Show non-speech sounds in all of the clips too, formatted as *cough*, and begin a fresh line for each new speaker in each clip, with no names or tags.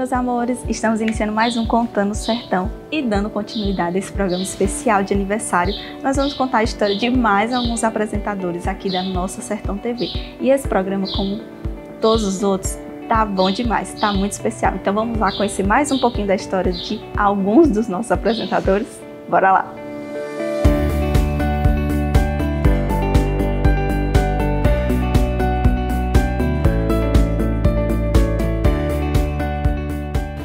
Meus amores! Estamos iniciando mais um Contando Sertão e dando continuidade a esse programa especial de aniversário. Nós vamos contar a história de mais alguns apresentadores aqui da nossa Sertão TV. E esse programa, como todos os outros, tá bom demais, tá muito especial. Então vamos lá conhecer mais um pouquinho da história de alguns dos nossos apresentadores. Bora lá!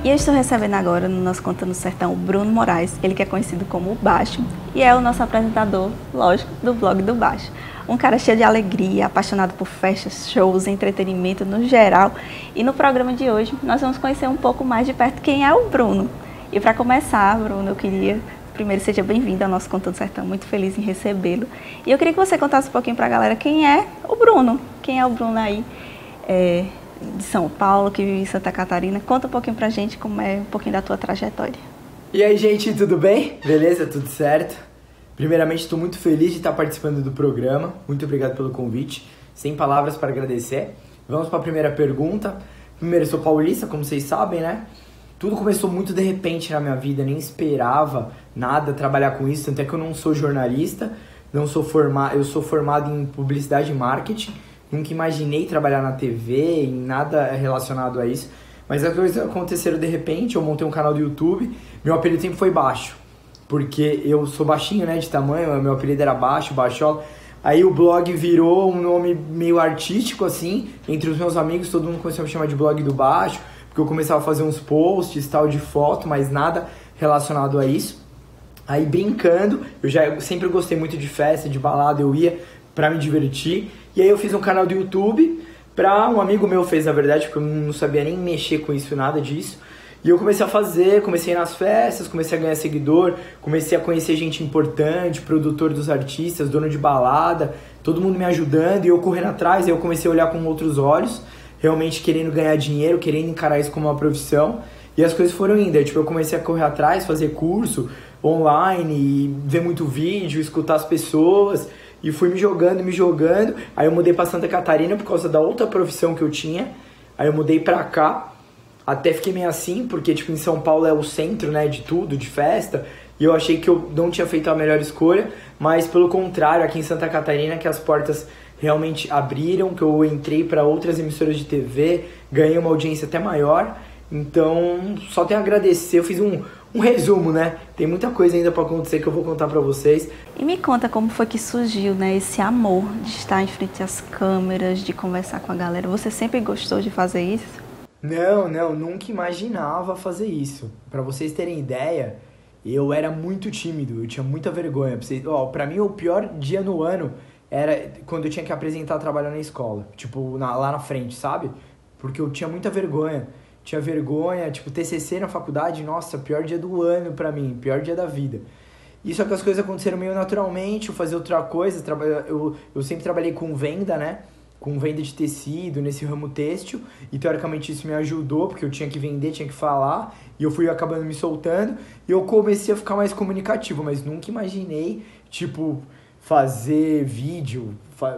E eu estou recebendo agora no nosso Conta no Sertão o Bruno Moraes, ele que é conhecido como o Baixo e é o nosso apresentador, lógico, do blog do Baixo. Um cara cheio de alegria, apaixonado por festas, shows, entretenimento no geral. E no programa de hoje nós vamos conhecer um pouco mais de perto quem é o Bruno. E para começar, Bruno, eu queria primeiro seja bem-vindo ao nosso Conta no Sertão, muito feliz em recebê-lo. E eu queria que você contasse um pouquinho para a galera quem é o Bruno, quem é o Bruno aí. É, de São Paulo, que vive em Santa Catarina. Conta um pouquinho pra gente como é um pouquinho da tua trajetória.
E aí, gente, tudo bem? Beleza? Tudo certo? Primeiramente, estou muito feliz de estar participando do programa. Muito obrigado pelo convite. Sem palavras para agradecer. Vamos para a primeira pergunta. Primeiro, eu sou paulista, como vocês sabem, né? Tudo começou muito de repente na minha vida, nem esperava nada trabalhar com isso, tanto é que eu não sou jornalista, não sou formado, eu sou formado em publicidade e marketing nunca imaginei trabalhar na TV, em nada relacionado a isso. Mas as coisas aconteceram de repente, eu montei um canal do YouTube, meu apelido sempre foi baixo. Porque eu sou baixinho, né, de tamanho, meu apelido era baixo, baixola. Aí o blog virou um nome meio artístico, assim, entre os meus amigos, todo mundo começou a me chamar de blog do baixo, porque eu começava a fazer uns posts, tal, de foto, mas nada relacionado a isso. Aí brincando, eu já sempre gostei muito de festa, de balada, eu ia para me divertir. E aí eu fiz um canal do YouTube pra um amigo meu fez, na verdade, porque eu não sabia nem mexer com isso, nada disso. E eu comecei a fazer, comecei nas festas, comecei a ganhar seguidor, comecei a conhecer gente importante, produtor dos artistas, dono de balada, todo mundo me ajudando e eu correndo atrás, e eu comecei a olhar com outros olhos, realmente querendo ganhar dinheiro, querendo encarar isso como uma profissão. E as coisas foram indo, tipo, eu comecei a correr atrás, fazer curso online, ver muito vídeo, escutar as pessoas. E fui me jogando, me jogando. Aí eu mudei para Santa Catarina por causa da outra profissão que eu tinha. Aí eu mudei pra cá. Até fiquei meio assim, porque tipo em São Paulo é o centro, né, de tudo, de festa. E eu achei que eu não tinha feito a melhor escolha, mas pelo contrário, aqui em Santa Catarina que as portas realmente abriram, que eu entrei para outras emissoras de TV, ganhei uma audiência até maior. Então, só tenho a agradecer. Eu fiz um, um resumo, né? Tem muita coisa ainda para acontecer que eu vou contar para vocês.
E me conta como foi que surgiu, né, esse amor de estar em frente às câmeras, de conversar com a galera. Você sempre gostou de fazer isso?
Não, não, nunca imaginava fazer isso. Para vocês terem ideia, eu era muito tímido, eu tinha muita vergonha. Para mim, o pior dia no ano era quando eu tinha que apresentar trabalho na escola, tipo, na, lá na frente, sabe? Porque eu tinha muita vergonha tinha vergonha, tipo, TCC na faculdade, nossa, pior dia do ano pra mim, pior dia da vida. E só que as coisas aconteceram meio naturalmente, eu fazia outra coisa, eu, eu sempre trabalhei com venda, né? Com venda de tecido, nesse ramo têxtil, e teoricamente isso me ajudou, porque eu tinha que vender, tinha que falar, e eu fui acabando me soltando, e eu comecei a ficar mais comunicativo, mas nunca imaginei, tipo, fazer vídeo,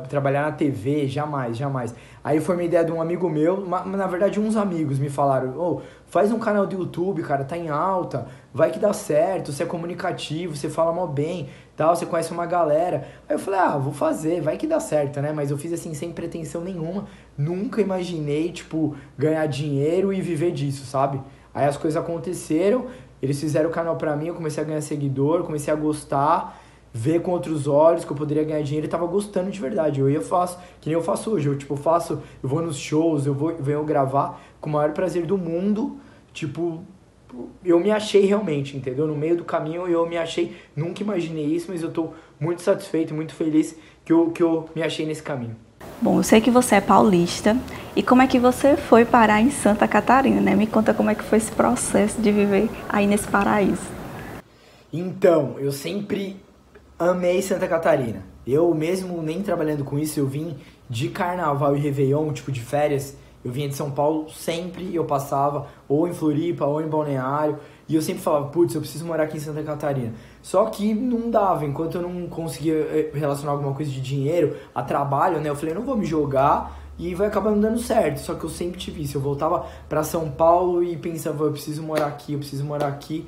trabalhar na TV, jamais, jamais. Aí foi uma ideia de um amigo meu, na verdade uns amigos me falaram, oh, faz um canal do YouTube, cara, tá em alta, vai que dá certo, você é comunicativo, você fala mal bem, tal, você conhece uma galera. Aí eu falei, ah, vou fazer, vai que dá certo, né? Mas eu fiz assim sem pretensão nenhuma, nunca imaginei, tipo, ganhar dinheiro e viver disso, sabe? Aí as coisas aconteceram, eles fizeram o canal pra mim, eu comecei a ganhar seguidor, comecei a gostar, ver com outros olhos que eu poderia ganhar dinheiro e tava gostando de verdade. Eu ia faço, que nem eu faço hoje. Eu tipo faço, eu vou nos shows, eu vou venho gravar com o maior prazer do mundo, tipo, eu me achei realmente, entendeu? No meio do caminho eu me achei, nunca imaginei isso, mas eu tô muito satisfeito, muito feliz que eu, que eu me achei nesse caminho.
Bom, eu sei que você é paulista e como é que você foi parar em Santa Catarina, né? Me conta como é que foi esse processo de viver aí nesse paraíso.
Então, eu sempre amei Santa Catarina. Eu mesmo nem trabalhando com isso, eu vim de carnaval e réveillon, tipo de férias, eu vinha de São Paulo sempre eu passava ou em Floripa ou em Balneário e eu sempre falava, putz, eu preciso morar aqui em Santa Catarina. Só que não dava, enquanto eu não conseguia eh, relacionar alguma coisa de dinheiro a trabalho, né? Eu falei, não vou me jogar e vai acabar não dando certo. Só que eu sempre tive isso. Eu voltava para São Paulo e pensava, eu preciso morar aqui, eu preciso morar aqui.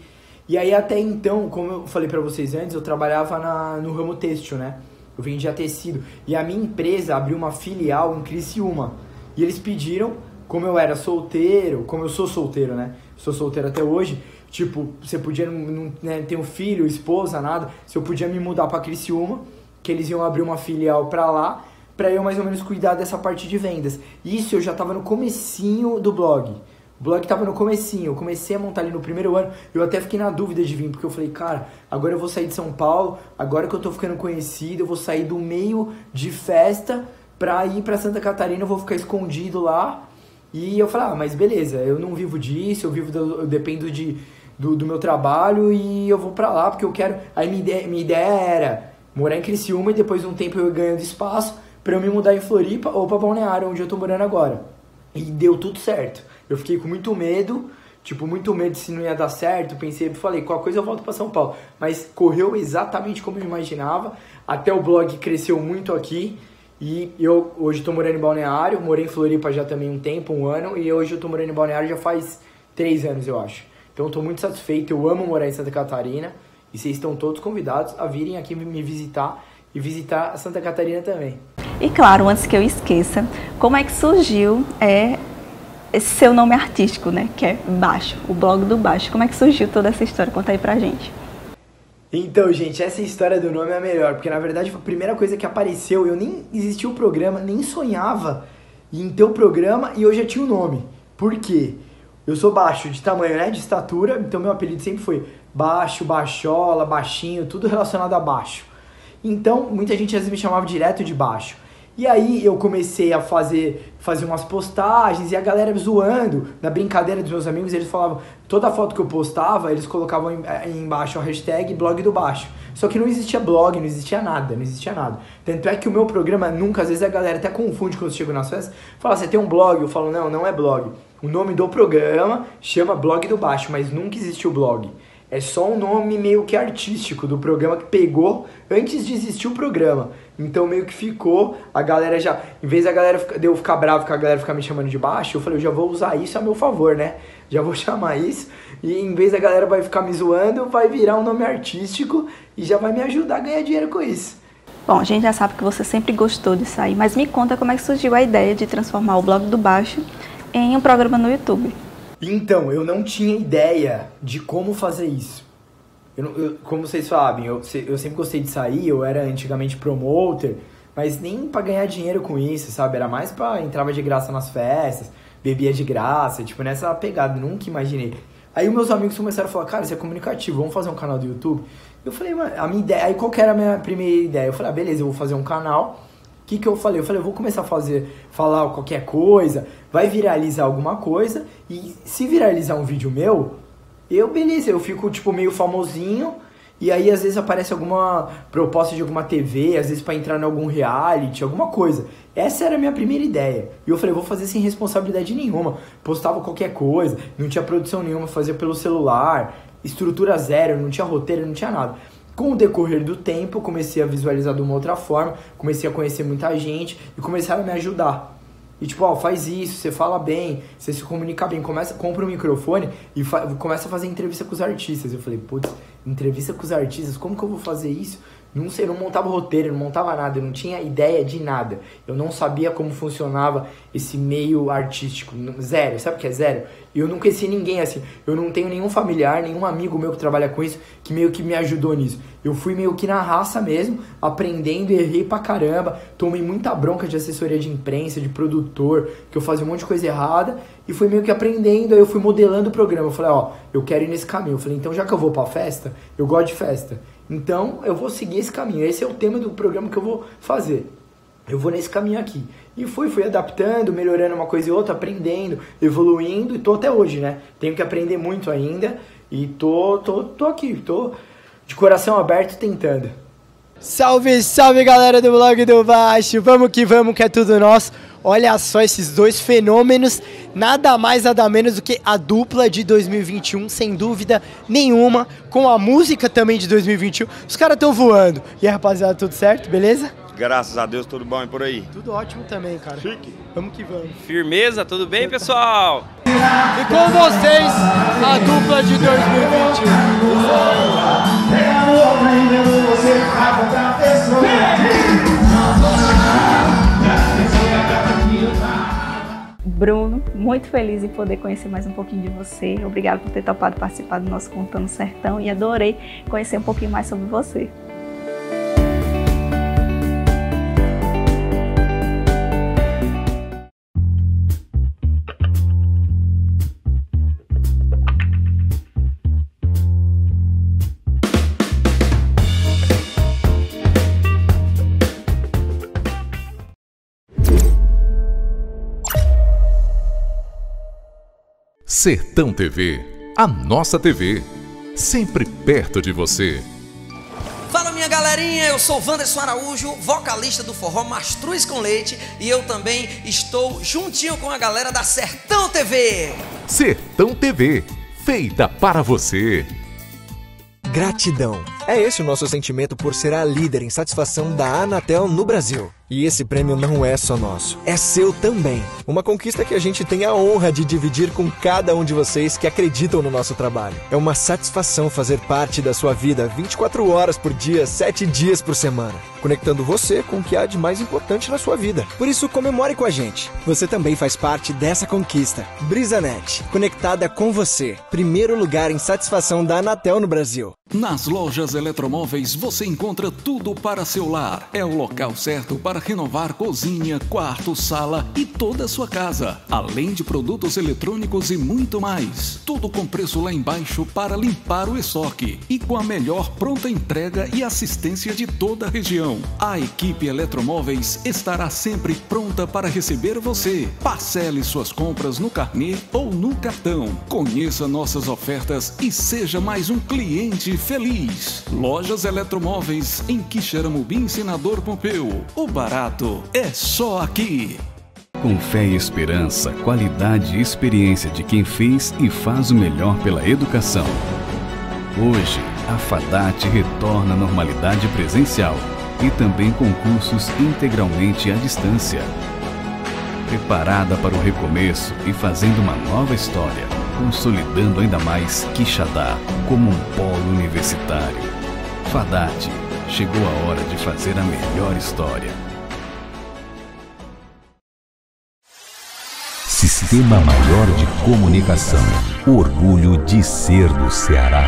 E aí até então, como eu falei para vocês antes, eu trabalhava na, no ramo têxtil, né? Eu vendia tecido. E a minha empresa abriu uma filial em Criciúma. E eles pediram, como eu era solteiro, como eu sou solteiro, né? Sou solteiro até hoje. Tipo, você podia não né, ter um filho, esposa, nada. Se eu podia me mudar para Criciúma, que eles iam abrir uma filial para lá para eu mais ou menos cuidar dessa parte de vendas. Isso eu já estava no comecinho do blog. O blog estava no comecinho, eu comecei a montar ali no primeiro ano, eu até fiquei na dúvida de vir, porque eu falei, cara, agora eu vou sair de São Paulo, agora que eu tô ficando conhecido, eu vou sair do meio de festa pra ir pra Santa Catarina, eu vou ficar escondido lá. E eu falei, ah, mas beleza, eu não vivo disso, eu vivo, do, eu dependo de, do, do, meu trabalho e eu vou pra lá porque eu quero. Aí minha ideia, minha ideia era morar em Criciúma e depois de um tempo eu ganhando espaço para eu me mudar em Floripa ou para Balneário, onde eu tô morando agora. E deu tudo certo. Eu fiquei com muito medo, tipo, muito medo se não ia dar certo. Pensei, falei, qualquer coisa eu volto para São Paulo. Mas correu exatamente como eu imaginava. Até o blog cresceu muito aqui. E eu hoje estou morando em Balneário, morei em Floripa já também um tempo, um ano, e hoje eu estou morando em Balneário já faz três anos, eu acho. Então estou muito satisfeito, eu amo morar em Santa Catarina, e vocês estão todos convidados a virem aqui me visitar e visitar Santa Catarina também.
E claro, antes que eu esqueça, como é que surgiu é, esse seu nome artístico, né? Que é Baixo, o blog do Baixo. Como é que surgiu toda essa história? Conta aí pra gente.
Então, gente, essa história do nome é a melhor, porque na verdade foi a primeira coisa que apareceu. Eu nem existia o programa, nem sonhava em ter o programa e eu já tinha o nome. Por quê? Eu sou baixo de tamanho, né? De estatura, então meu apelido sempre foi baixo, baixola, baixinho, tudo relacionado a baixo. Então, muita gente às vezes me chamava direto de baixo. E aí eu comecei a fazer, fazer umas postagens e a galera zoando, na brincadeira dos meus amigos, eles falavam, toda foto que eu postava, eles colocavam eh, embaixo a hashtag blog do baixo. Só que não existia blog, não existia nada, não existia nada. Tanto é que o meu programa, nunca, às vezes a galera até confunde quando eu chego nas festas, fala, você tem um blog? Eu falo, não, não é blog. O nome do programa chama Blog do Baixo, mas nunca existiu blog. É só um nome meio que artístico do programa que pegou antes de existir o programa. Então meio que ficou, a galera já. Em vez da galera de eu ficar bravo que a galera ficar me chamando de baixo, eu falei, eu já vou usar isso a meu favor, né? Já vou *laughs* chamar isso. E em vez da galera vai ficar me zoando, vai virar um nome artístico e já vai me ajudar a ganhar dinheiro com isso.
Bom, a gente já sabe que você sempre gostou disso aí, mas me conta como é que surgiu a ideia de transformar o blog do baixo em um programa no YouTube.
Então, eu não tinha ideia de como fazer isso. Eu, eu, como vocês sabem, eu, eu sempre gostei de sair, eu era antigamente promoter, mas nem para ganhar dinheiro com isso, sabe? Era mais para entrava de graça nas festas, bebia de graça, tipo, nessa pegada, nunca imaginei. Aí meus amigos começaram a falar, cara, você é comunicativo, vamos fazer um canal do YouTube? Eu falei, mano, a minha ideia, aí qual que era a minha primeira ideia? Eu falei, ah, beleza, eu vou fazer um canal que, que eu falei? Eu falei, eu vou começar a fazer, falar qualquer coisa, vai viralizar alguma coisa, e se viralizar um vídeo meu, eu, beleza, eu fico, tipo, meio famosinho, e aí às vezes aparece alguma proposta de alguma TV, às vezes para entrar em algum reality, alguma coisa. Essa era a minha primeira ideia. E eu falei, vou fazer sem responsabilidade nenhuma. Postava qualquer coisa, não tinha produção nenhuma, fazia pelo celular, estrutura zero, não tinha roteiro, não tinha nada. Com o decorrer do tempo, comecei a visualizar de uma outra forma, comecei a conhecer muita gente e começaram a me ajudar. E tipo, ó, faz isso, você fala bem, você se comunica bem, começa, compra um microfone e começa a fazer entrevista com os artistas. Eu falei, putz, entrevista com os artistas, como que eu vou fazer isso? Não sei, não montava roteiro, não montava nada, eu não tinha ideia de nada. Eu não sabia como funcionava esse meio artístico. Zero, sabe o que é zero? Eu não conheci ninguém assim. Eu não tenho nenhum familiar, nenhum amigo meu que trabalha com isso que meio que me ajudou nisso. Eu fui meio que na raça mesmo, aprendendo, errei pra caramba, tomei muita bronca de assessoria de imprensa, de produtor, que eu fazia um monte de coisa errada e fui meio que aprendendo, aí eu fui modelando o programa. Eu falei, ó, eu quero ir nesse caminho. Eu falei, então já que eu vou pra festa, eu gosto de festa. Então eu vou seguir esse caminho. Esse é o tema do programa que eu vou fazer. Eu vou nesse caminho aqui. E fui, fui adaptando, melhorando uma coisa e outra, aprendendo, evoluindo e tô até hoje, né? Tenho que aprender muito ainda e tô, tô, tô aqui, tô de coração aberto tentando. Salve, salve galera do blog do Baixo! Vamos que vamos, que é tudo nosso. Olha só esses dois fenômenos, nada mais nada menos do que a dupla de 2021, sem dúvida nenhuma, com a música também de 2021. Os caras estão voando. E aí, rapaziada, tudo certo? Beleza?
Graças a Deus, tudo bom e por aí?
Tudo ótimo também, cara.
Chique.
Vamos que vamos.
Firmeza, tudo bem, pessoal?
E com vocês, a dupla de 2020.
Bruno, muito feliz em poder conhecer mais um pouquinho de você. Obrigado por ter topado participar do nosso Contando Sertão e adorei conhecer um pouquinho mais sobre você.
Sertão TV, a nossa TV, sempre perto de você.
Fala minha galerinha, eu sou Wanderson Araújo, vocalista do Forró Mastruz com Leite e eu também estou juntinho com a galera da Sertão TV.
Sertão TV, feita para você.
Gratidão. É esse o nosso sentimento por ser a líder em satisfação da Anatel no Brasil. E esse prêmio não é só nosso, é seu também. Uma conquista que a gente tem a honra de dividir com cada um de vocês que acreditam no nosso trabalho. É uma satisfação fazer parte da sua vida 24 horas por dia, 7 dias por semana, conectando você com o que há de mais importante na sua vida. Por isso, comemore com a gente. Você também faz parte dessa conquista. BrisaNet, conectada com você. Primeiro lugar em satisfação da Anatel no Brasil.
Nas lojas Eletromóveis você encontra tudo para seu lar. É o local certo para renovar cozinha, quarto, sala e toda a sua casa. Além de produtos eletrônicos e muito mais. Tudo com preço lá embaixo para limpar o estoque. E com a melhor pronta entrega e assistência de toda a região. A equipe Eletromóveis estará sempre pronta para receber você. Parcele suas compras no carnê ou no cartão. Conheça nossas ofertas e seja mais um cliente feliz. Lojas Eletromóveis em Quixeramobim, Senador Pompeu. O barato é só aqui.
Com fé e esperança, qualidade e experiência de quem fez e faz o melhor pela educação. Hoje, a FADAT retorna à normalidade presencial e também com cursos integralmente à distância. Preparada para o recomeço e fazendo uma nova história, consolidando ainda mais Quixadá como um polo universitário. FADAT, chegou a hora de fazer a melhor história.
Sistema Maior de Comunicação. Orgulho de ser do Ceará.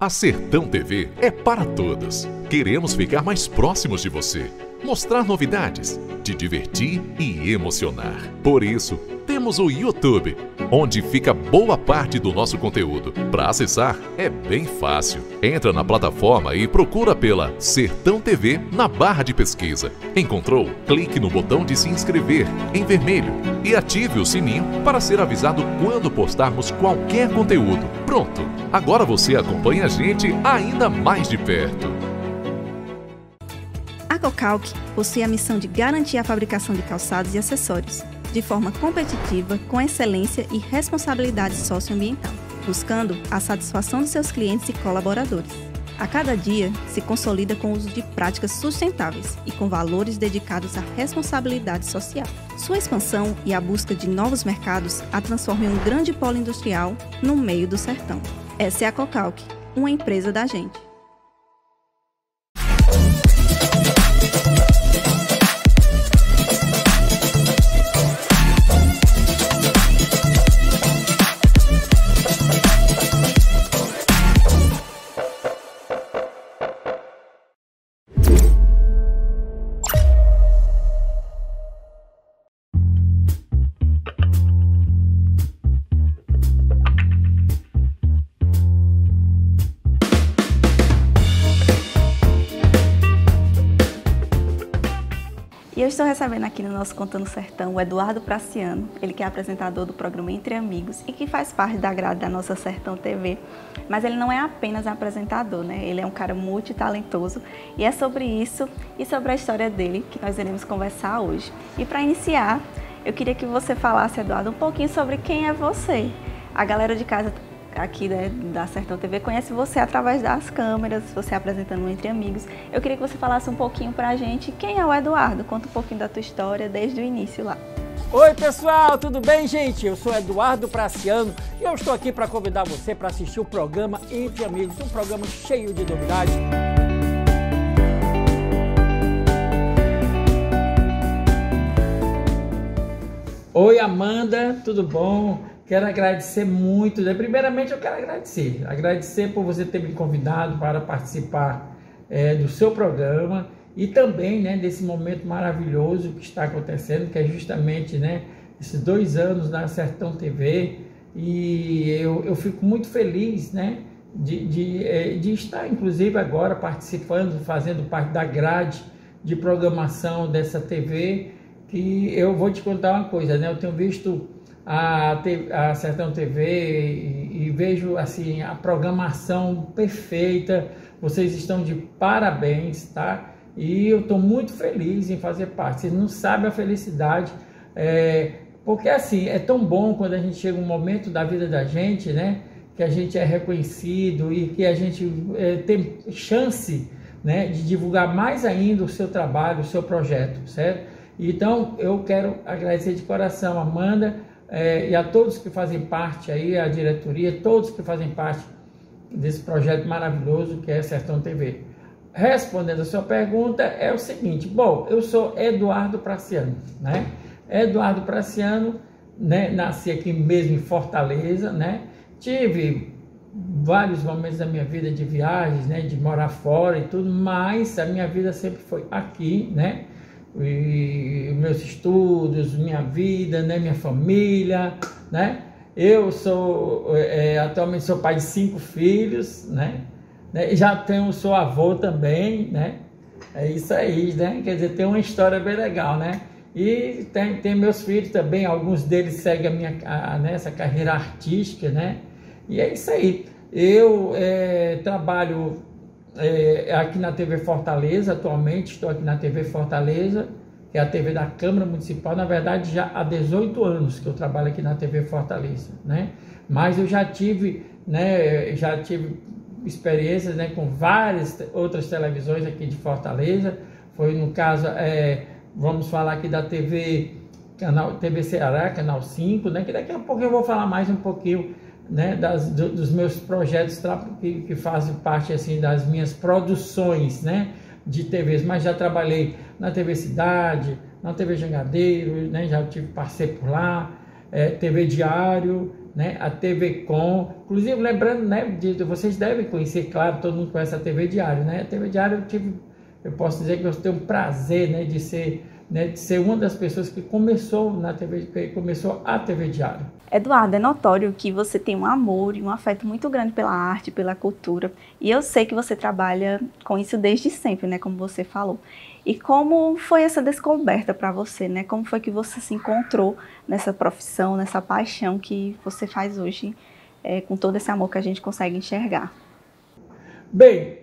A Sertão TV é para todos. Queremos ficar mais próximos de você, mostrar novidades, te divertir e emocionar. Por isso, temos o YouTube, onde fica boa parte do nosso conteúdo. Para acessar é bem fácil. Entra na plataforma e procura pela Sertão TV na barra de pesquisa. Encontrou? Clique no botão de se inscrever em vermelho e ative o sininho para ser avisado quando postarmos qualquer conteúdo. Pronto! Agora você acompanha a gente ainda mais de perto.
A Cocalc possui a missão de garantir a fabricação de calçados e acessórios de forma competitiva, com excelência e responsabilidade socioambiental, buscando a satisfação de seus clientes e colaboradores. A cada dia, se consolida com o uso de práticas sustentáveis e com valores dedicados à responsabilidade social. Sua expansão e a busca de novos mercados a transforma em um grande polo industrial no meio do sertão. Essa é a Cocalc, uma empresa da gente. Estou recebendo aqui no nosso Contando Sertão o Eduardo Praciano, ele que é apresentador do programa Entre Amigos e que faz parte da grade da nossa Sertão TV. Mas ele não é apenas apresentador, né? Ele é um cara multitalentoso e é sobre isso e sobre a história dele que nós iremos conversar hoje. E para iniciar, eu queria que você falasse, Eduardo, um pouquinho sobre quem é você. A galera de casa aqui né, da Sertão TV conhece você através das câmeras, você apresentando Entre Amigos. Eu queria que você falasse um pouquinho pra gente quem é o Eduardo, conta um pouquinho da tua história desde o início lá.
Oi pessoal, tudo bem gente? Eu sou Eduardo Praciano e eu estou aqui para convidar você para assistir o programa Entre Amigos, um programa cheio de novidades. Oi Amanda, tudo bom? Quero agradecer muito. Né? Primeiramente eu quero agradecer, agradecer por você ter me convidado para participar é, do seu programa e também né, desse momento maravilhoso que está acontecendo, que é justamente né, esses dois anos na Sertão TV. E eu, eu fico muito feliz né, de, de, é, de estar, inclusive, agora participando, fazendo parte da grade de programação dessa TV. Que eu vou te contar uma coisa, né? Eu tenho visto a, a Sertão TV e, e vejo assim a programação perfeita. Vocês estão de parabéns, tá? E eu estou muito feliz em fazer parte. Vocês não sabem a felicidade, é, porque assim, é tão bom quando a gente chega um momento da vida da gente, né? Que a gente é reconhecido e que a gente é, tem chance né, de divulgar mais ainda o seu trabalho, o seu projeto, certo? Então, eu quero agradecer de coração Amanda é, e a todos que fazem parte aí, a diretoria, todos que fazem parte desse projeto maravilhoso que é Sertão TV respondendo a sua pergunta, é o seguinte: bom, eu sou Eduardo Praciano, né? Eduardo Praciano, né? Nasci aqui mesmo em Fortaleza, né? Tive vários momentos da minha vida de viagens, né? De morar fora e tudo, mas a minha vida sempre foi aqui, né? E meus estudos, minha vida, né? Minha família, né? Eu sou é, atualmente sou pai de cinco filhos, né? Né? Já tenho sou avô também, né? É isso aí, né? Quer dizer, tem uma história bem legal, né? E tem, tem meus filhos também, alguns deles seguem a minha a, né, essa carreira artística, né? E é isso aí. Eu é, trabalho é, aqui na TV Fortaleza, atualmente estou aqui na TV Fortaleza, que é a TV da Câmara Municipal. Na verdade, já há 18 anos que eu trabalho aqui na TV Fortaleza, né? Mas eu já tive, né? Já tive experiências né, com várias outras televisões aqui de Fortaleza. Foi no caso, é, vamos falar aqui da TV, canal, TV Ceará, Canal 5, né, que daqui a pouco eu vou falar mais um pouquinho né, das, do, dos meus projetos que, que, fazem parte assim, das minhas produções né, de TVs, mas já trabalhei na TV Cidade, na TV Jangadeiro, né, já tive parceiro por lá, é, TV Diário, né, a TV Com, inclusive lembrando, né, de, vocês devem conhecer, claro, todo mundo conhece a TV Diário, né, a TV Diário eu tive, eu posso dizer que eu tenho o prazer, né, de ser, né, de ser uma das pessoas que começou na TV, que começou a TV Diário.
Eduardo, é notório que você tem um amor e um afeto muito grande pela arte, pela cultura, e eu sei que você trabalha com isso desde sempre, né, como você falou. E como foi essa descoberta para você, né? Como foi que você se encontrou nessa profissão, nessa paixão que você faz hoje, é, com todo esse amor que a gente consegue enxergar?
Bem,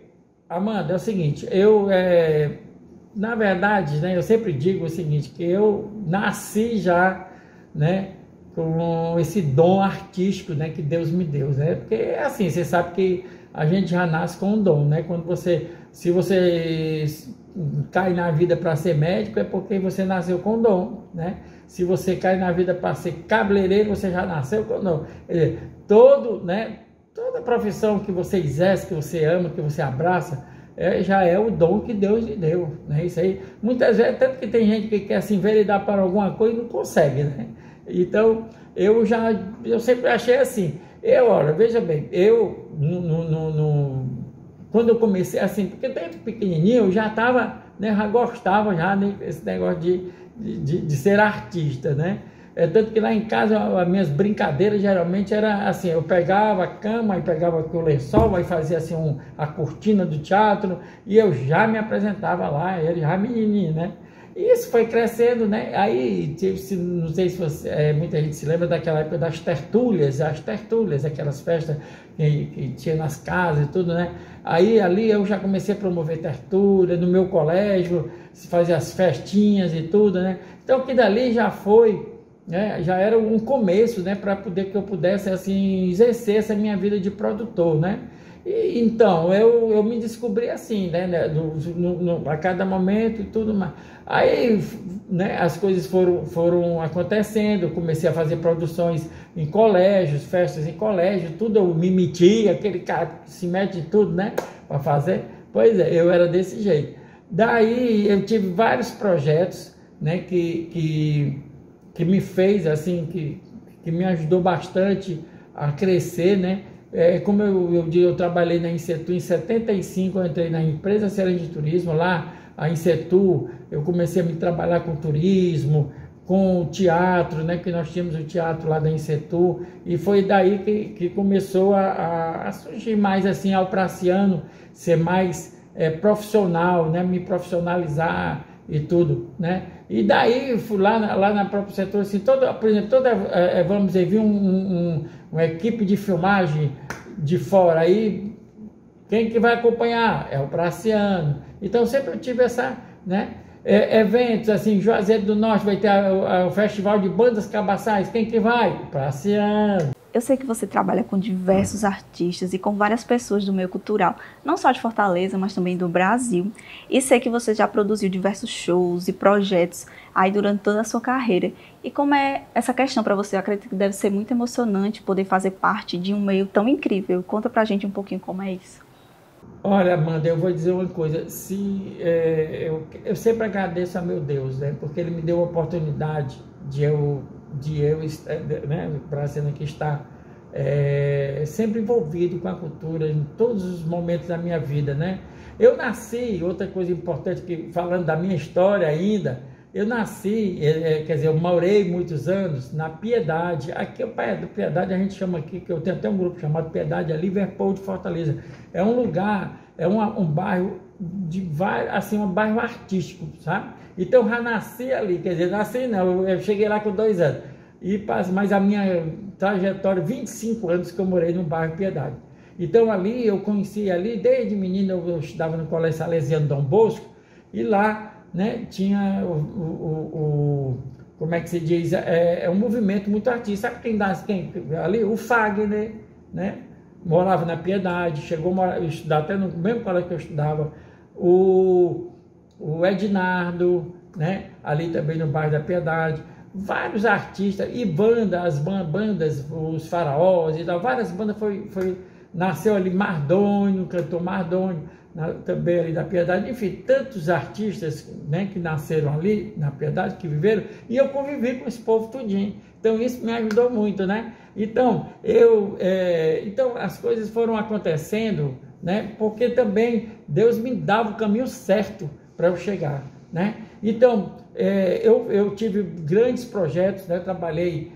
Amanda, é o seguinte, eu, é, na verdade, né, eu sempre digo o seguinte, que eu nasci já, né, com esse dom artístico, né, que Deus me deu, né, porque assim, você sabe que a gente já nasce com um dom, né, quando você, se você cai na vida para ser médico é porque você nasceu com dom, né? Se você cai na vida para ser cabeleireiro, você já nasceu com dom. Dizer, todo, né? Toda profissão que você exerce, que você ama, que você abraça, é, já é o dom que Deus lhe deu, né? Isso aí, muitas vezes, tanto que tem gente que quer se enveredar para alguma coisa e não consegue, né? Então, eu já, eu sempre achei assim, eu, olha, veja bem, eu, no, no, no quando eu comecei assim, porque desde pequenininho eu já estava, né, já gostava já desse negócio de, de, de, ser artista, né? É, tanto que lá em casa as minhas brincadeiras geralmente era assim, eu pegava a cama e pegava o lençol, aí fazia assim um, a cortina do teatro e eu já me apresentava lá, ele já menininho, né? E isso foi crescendo, né? Aí, não sei se você, é, muita gente se lembra daquela época das tertúlias, as tertúlias, aquelas festas que, que tinha nas casas e tudo, né? Aí ali eu já comecei a promover tertúlia, no meu colégio, se fazia as festinhas e tudo, né? Então que dali já foi né, já era um começo, né, para poder que eu pudesse assim exercer essa minha vida de produtor, né? E, então eu, eu me descobri assim, né, né no, no, a cada momento e tudo mais. Aí, né, as coisas foram, foram acontecendo, comecei a fazer produções em colégios, festas em colégio, tudo eu me metia, aquele cara que se mete em tudo, né, para fazer. Pois é, eu era desse jeito. Daí eu tive vários projetos, né, que, que, que me fez, assim, que, que me ajudou bastante a crescer, né, é, como eu, eu, eu trabalhei na Insetu em 75, eu entrei na empresa Serena de Turismo, lá a Insetu, eu comecei a me trabalhar com turismo, com o teatro, né, que nós tínhamos o teatro lá da Insetu, e foi daí que, que começou a, a, surgir mais assim, ao praciano, ser mais é, profissional, né, me profissionalizar e tudo, né, e daí lá, lá na própria setor, assim, toda, por exemplo, toda, é, é vamos dizer, vi um, um, uma equipe de filmagem de fora, aí quem que vai acompanhar? É o praciano, então sempre eu tive essa, né, é, eventos, assim, Juazeiro do Norte vai ter a, a, o Festival de Bandas Cabaçais, quem que vai? Praciano.
Eu sei que você trabalha com diversos artistas e com várias pessoas do meio cultural, não só de Fortaleza, mas também do Brasil. E sei que você já produziu diversos shows e projetos aí durante toda a sua carreira. E como é essa questão para você? Eu acredito que deve ser muito emocionante poder fazer parte de um meio tão incrível. Conta pra gente um pouquinho como é isso.
Olha, Amanda, eu vou dizer uma coisa. Se, é, eu, eu, sempre agradeço a meu Deus, né? Porque Ele me deu a oportunidade de eu, de eu né, para sendo que está é, sempre envolvido com a cultura em todos os momentos da minha vida, né? Eu nasci, outra coisa importante que falando da minha história ainda, eu nasci, é, é, quer dizer, eu morei muitos anos na Piedade. Aqui, o Piedade a gente chama aqui, que eu tenho até um grupo chamado Piedade, é Liverpool de Fortaleza. É um lugar, é um, um bairro de assim, um bairro artístico, sabe? Então já nasci ali, quer dizer, nasci não, eu cheguei lá com dois anos. E, mas a minha trajetória, 25 anos que eu morei no bairro Piedade. Então ali eu conheci ali, desde menino eu estudava no Colégio Salesiano Dom Bosco, e lá né, tinha o, o, o, como é que se diz, é, é, um movimento muito artístico. Sabe quem dá quem, ali? O Fagner, né? Morava na Piedade, chegou a estudar até no mesmo colégio que eu estudava. O, o Ednardo, né? Ali também no bairro da Piedade. Vários artistas e bandas, as bandas, os faraós e tal, várias bandas foi, foi nasceu ali Mardônio, cantor Mardônio na, também ali da Piedade, enfim, tantos artistas né, que nasceram ali na Piedade, que viveram, e eu convivi com esse povo tudinho. Então isso me ajudou muito, né? Então, eu, é, então as coisas foram acontecendo, né? Porque também Deus me dava o caminho certo para eu chegar, né? Então, é, eu, eu tive grandes projetos, né? Trabalhei,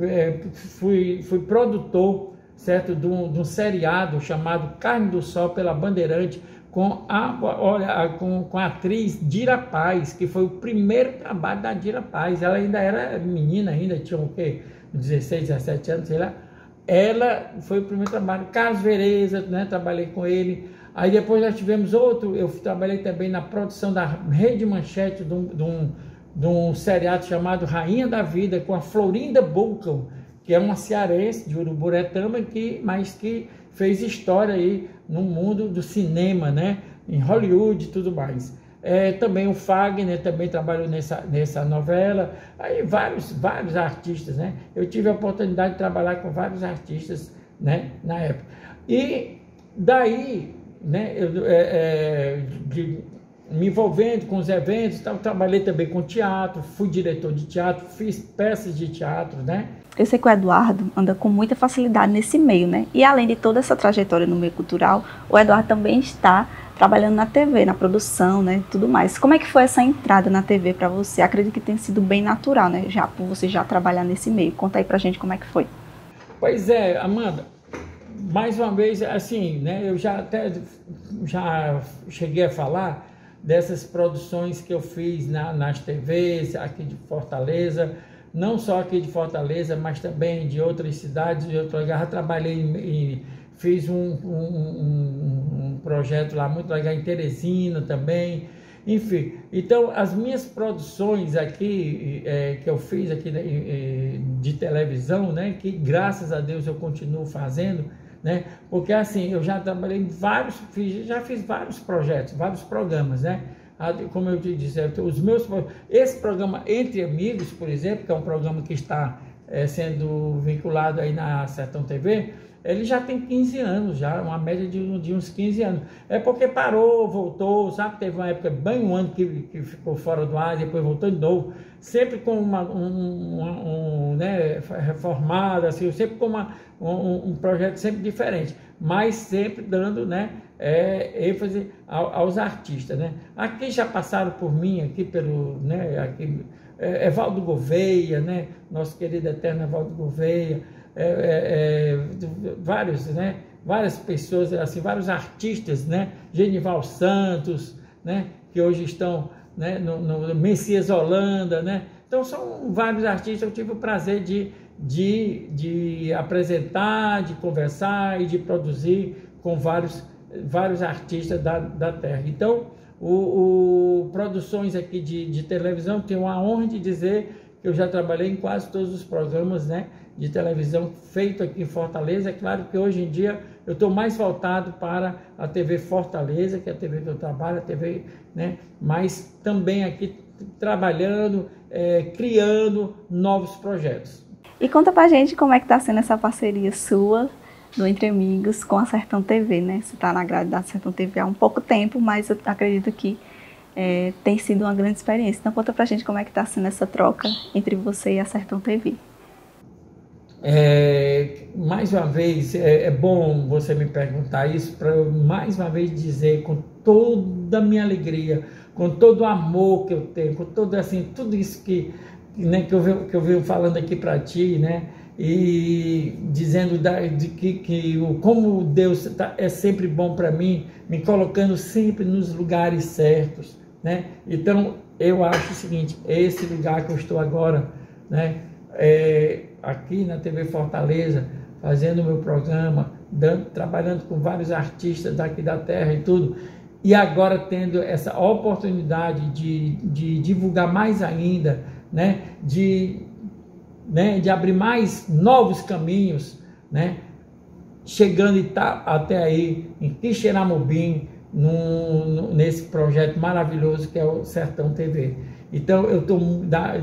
é, fui, fui produtor certo? De um, de um seriado chamado Carne do Sol pela Bandeirante, com a, olha, com, com a atriz Dira Paz, que foi o primeiro trabalho da Dira Paz. Ela ainda era menina, ainda tinha o quê? 16, 17 anos, sei lá. Ela foi o primeiro trabalho. Carlos Vereza, né? Trabalhei com ele. Aí depois nós tivemos outro, eu trabalhei também na produção da Rede Manchete de um, de um, de um seriado chamado Rainha da Vida, com a Florinda Bulcão que é uma cearense de Uruburetama, que, mas que fez história aí no mundo do cinema, né? Em Hollywood e tudo mais. É, também o Fagner também trabalhou nessa, nessa novela. Aí vários, vários artistas, né? Eu tive a oportunidade de trabalhar com vários artistas, né? Na época. E daí, né? Eu, é, é, de, me envolvendo com os eventos, tal, trabalhei também com teatro, fui diretor de teatro, fiz peças de teatro, né?
Eu sei que o Eduardo anda com muita facilidade nesse meio, né? E além de toda essa trajetória no meio cultural, o Eduardo também está trabalhando na TV, na produção, né, tudo mais. Como é que foi essa entrada na TV para você? Acredito que tem sido bem natural, né, já por você já trabalhar nesse meio. Conta aí pra gente como é que foi.
Pois é, Amanda. Mais uma vez, assim, né, eu já até já cheguei a falar dessas produções que eu fiz na, nas TVs aqui de Fortaleza, não só aqui de Fortaleza, mas também de outras cidades, de outro lugar. trabalhei e fiz um, um, um, projeto lá muito legal em Teresina também. Enfim, então as minhas produções aqui é, que eu fiz aqui né, de televisão, né, que graças a Deus eu continuo fazendo, né, porque assim eu já trabalhei vários, fiz, já fiz vários projetos, vários programas, né, como eu te disse, os meus esse programa Entre Amigos, por exemplo, que é um programa que está é, sendo vinculado aí na Sertão TV, ele já tem 15 anos, já, uma média de, de, uns 15 anos. É porque parou, voltou, sabe? Teve uma época, bem um ano que, que ficou fora do ar, depois voltou de novo, sempre com uma, um, um, um né, reformado, assim, sempre com uma, um, um, projeto sempre diferente, mas sempre dando né, é, ênfase ao, aos artistas. Né? Aqui já passaram por mim, aqui pelo. Né, aqui, é, Evaldo Gouveia, né, nosso querido eterno Evaldo Gouveia é, é, é, vários, né? Várias pessoas, assim, vários artistas, né? Genival Santos, né? Que hoje estão né? no, no Messias Holanda, né? Então são vários artistas. Eu tive o prazer de, de, de apresentar, de conversar e de produzir com vários, vários artistas da, da terra. Então, o, o, produções aqui de, de televisão, tenho a honra de dizer que eu já trabalhei em quase todos os programas, né? De televisão feito aqui em Fortaleza. É claro que hoje em dia eu estou mais voltado para a TV Fortaleza, que é a TV que eu trabalho, a TV, né? mas também aqui trabalhando, é, criando novos projetos.
E conta pra gente como é que está sendo essa parceria sua do Entre Amigos com a Sertão TV, né? Você está na grade da Sertão TV há um pouco tempo, mas eu acredito que é, tem sido uma grande experiência. Então conta pra gente como é que está sendo essa troca entre você e a Sertão TV.
É, mais uma vez, é, é, bom você me perguntar isso para eu mais uma vez dizer com toda a minha alegria, com todo o amor que eu tenho, com todo assim, tudo isso que, né, que, eu, venho, que eu venho falando aqui para ti, né? E dizendo da, de que, que o, como Deus tá, é sempre bom para mim, me colocando sempre nos lugares certos, né? Então, eu acho o seguinte, esse lugar que eu estou agora, né? É, aqui na TV Fortaleza, fazendo meu programa, dando, trabalhando com vários artistas daqui da terra e tudo, e agora tendo essa oportunidade de, de divulgar mais ainda, né, de, né, de abrir mais novos caminhos, né, chegando tá até aí em Quixeramobim, num, nesse projeto maravilhoso que é o Sertão TV. Então eu estou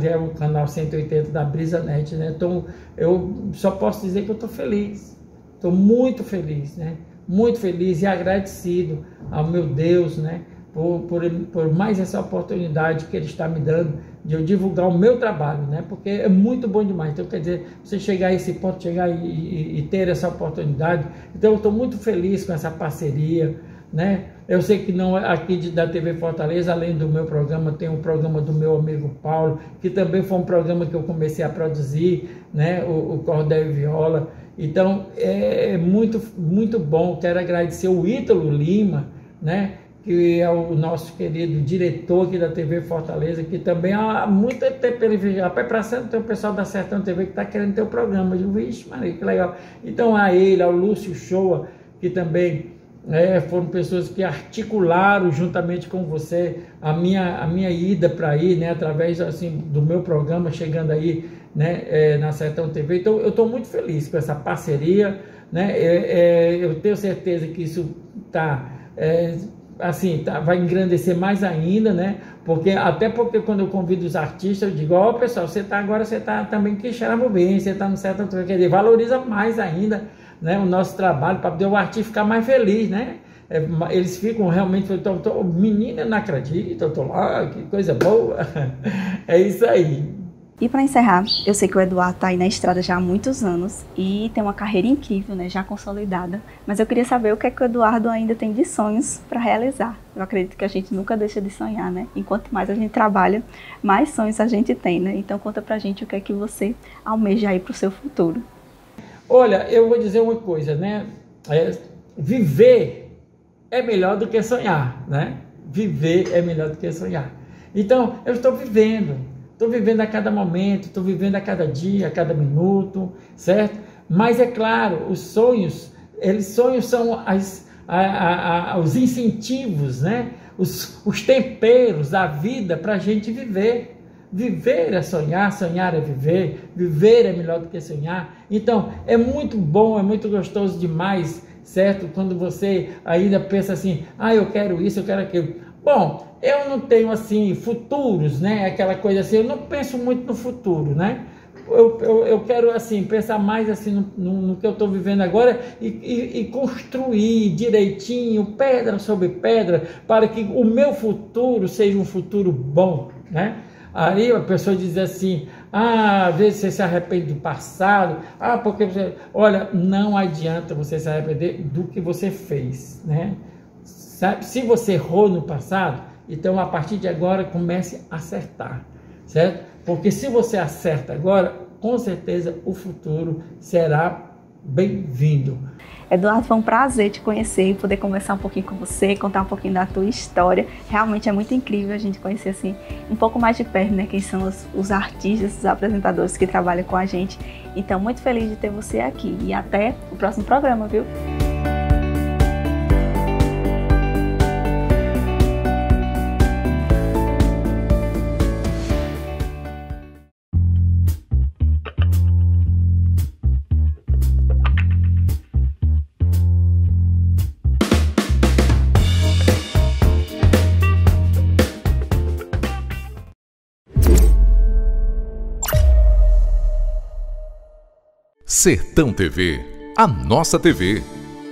é o canal 180 da Brisa Net, né? Então eu só posso dizer que eu estou feliz, estou muito feliz, né? Muito feliz e agradecido ao meu Deus, né? Por, por, por, mais essa oportunidade que Ele está me dando de eu divulgar o meu trabalho, né? Porque é muito bom demais. Então, quer dizer, você chegar a esse ponto, chegar e, e, e ter essa oportunidade. Então, eu estou muito feliz com essa parceria, né? Eu sei que não aqui de, da TV Fortaleza, além do meu programa, tem um programa do meu amigo Paulo, que também foi um programa que eu comecei a produzir, né? O, o Cordel e Viola. Então é, é muito, muito bom. Quero agradecer o Ítalo Lima, né? que é o nosso querido diretor aqui da TV Fortaleza, que também há muito tempo ele veio, rapaz, para sempre tem o pessoal da Sertão TV que está querendo ter o programa. Eu digo, vixe, Maria, que legal. Então a ele, ao Lúcio Shoa, que também é, foram pessoas que articularam juntamente com você a minha, a minha ida para aí, né, através assim, do meu programa, chegando aí né, é, na Sertão TV. Então, eu estou muito feliz com essa parceria. Né, é, é eu tenho certeza que isso tá, é, assim, tá, vai engrandecer mais ainda, né? Porque, até porque quando eu convido os artistas, eu digo, ó, oh, pessoal, você está agora, você está também que bem, você está no Sertão TV, quer dizer, valoriza mais ainda né, o nosso trabalho para poder o artista ficar mais feliz, né? É, eles ficam realmente, então, tô, menina, não acredito, eu tô lá, que coisa boa. *laughs* é isso aí.
E para encerrar, eu sei que o Eduardo está aí na estrada já há muitos anos e tem uma carreira incrível, né, já consolidada. Mas eu queria saber o que é que o Eduardo ainda tem de sonhos para realizar. Eu acredito que a gente nunca deixa de sonhar, né? Enquanto mais a gente trabalha, mais sonhos a gente tem, né? Então conta pra gente o que é que você almeja aí para o seu futuro.
Olha, eu vou dizer uma coisa, né? É, viver é melhor do que sonhar, né? Viver é melhor do que sonhar. Então, eu estou vivendo, estou vivendo a cada momento, estou vivendo a cada dia, a cada minuto, certo? Mas é claro, os sonhos, eles sonhos são as, a, a, a, os incentivos, né? os, os temperos da vida para a gente viver. Viver é sonhar, sonhar é viver, viver é melhor do que sonhar. Então, é muito bom, é muito gostoso demais, certo? Quando você ainda pensa assim, ah, eu quero isso, eu quero aquilo. Bom, eu não tenho assim futuros, né? Aquela coisa assim, eu não penso muito no futuro, né? Eu, eu, eu quero assim pensar mais assim no, no, no que eu estou vivendo agora e, e, e, construir direitinho, pedra sobre pedra, para que o meu futuro seja um futuro bom, né? Aí a pessoa diz assim: ah, às vezes você se arrepende do passado, ah, porque você. Olha, não adianta você se arrepender do que você fez, né? Sabe? Se você errou no passado, então a partir de agora comece a acertar, certo? Porque se você acerta agora, com certeza o futuro será bem-vindo.
Eduardo, foi um prazer te conhecer e poder conversar um pouquinho com você, contar um pouquinho da tua história. Realmente é muito incrível a gente conhecer assim um pouco mais de perto, né? Quem são os, os artistas, os apresentadores que trabalham com a gente. Então, muito feliz de ter você aqui e até o próximo programa, viu?
Sertão TV, a nossa TV,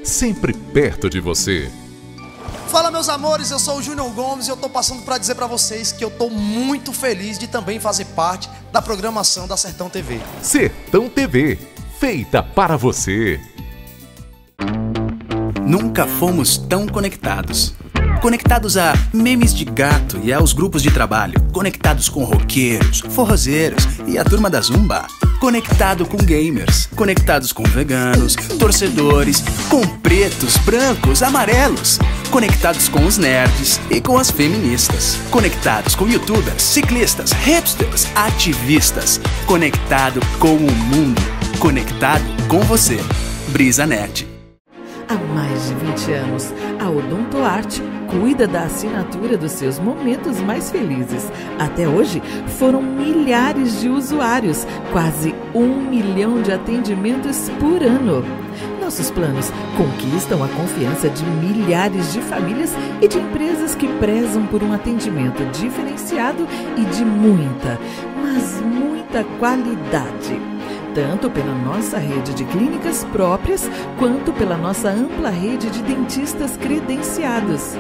sempre perto de você.
Fala meus amores, eu sou o Júnior Gomes e eu tô passando para dizer para vocês que eu tô muito feliz de também fazer parte da programação da Sertão TV.
Sertão TV, feita para você.
Nunca fomos tão conectados. Conectados a memes de gato e aos grupos de trabalho. Conectados com roqueiros, forrozeiros e a turma da Zumba conectado com gamers, conectados com veganos, torcedores, com pretos, brancos, amarelos, conectados com os nerds e com as feministas, conectados com youtubers, ciclistas, hipsters, ativistas, conectado com o mundo, conectado com você. Brisa Net.
Há mais de 20 anos, a Odontoarte cuida da assinatura dos seus momentos mais felizes. Até hoje, foram milhares de usuários, quase um milhão de atendimentos por ano. Nossos planos conquistam a confiança de milhares de famílias e de empresas que prezam por um atendimento diferenciado e de muita, mas muita qualidade tanto pela nossa rede de clínicas próprias quanto pela nossa ampla rede de dentistas credenciados.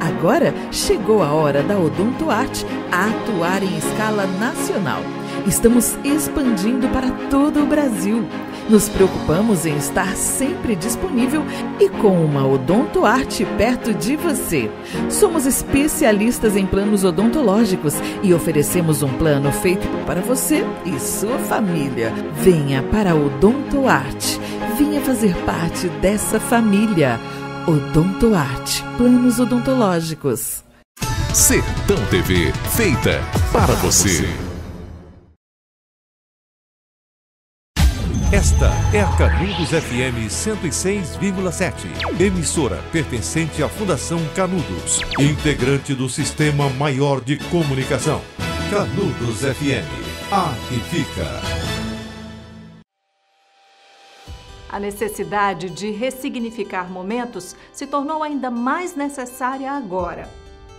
Agora chegou a hora da Odontoarte atuar em escala nacional. Estamos expandindo para todo o Brasil. Nos preocupamos em estar sempre disponível e com uma odontoarte perto de você. Somos especialistas em planos odontológicos e oferecemos um plano feito para você e sua família. Venha para a Odontoarte. Venha fazer parte dessa família. Odontoarte. Planos odontológicos.
Sertão TV, feita para você.
Esta é a Canudos FM 106,7, emissora pertencente à Fundação Canudos, integrante do Sistema Maior de Comunicação. Canudos FM, a que fica.
A necessidade de ressignificar momentos se tornou ainda mais necessária agora.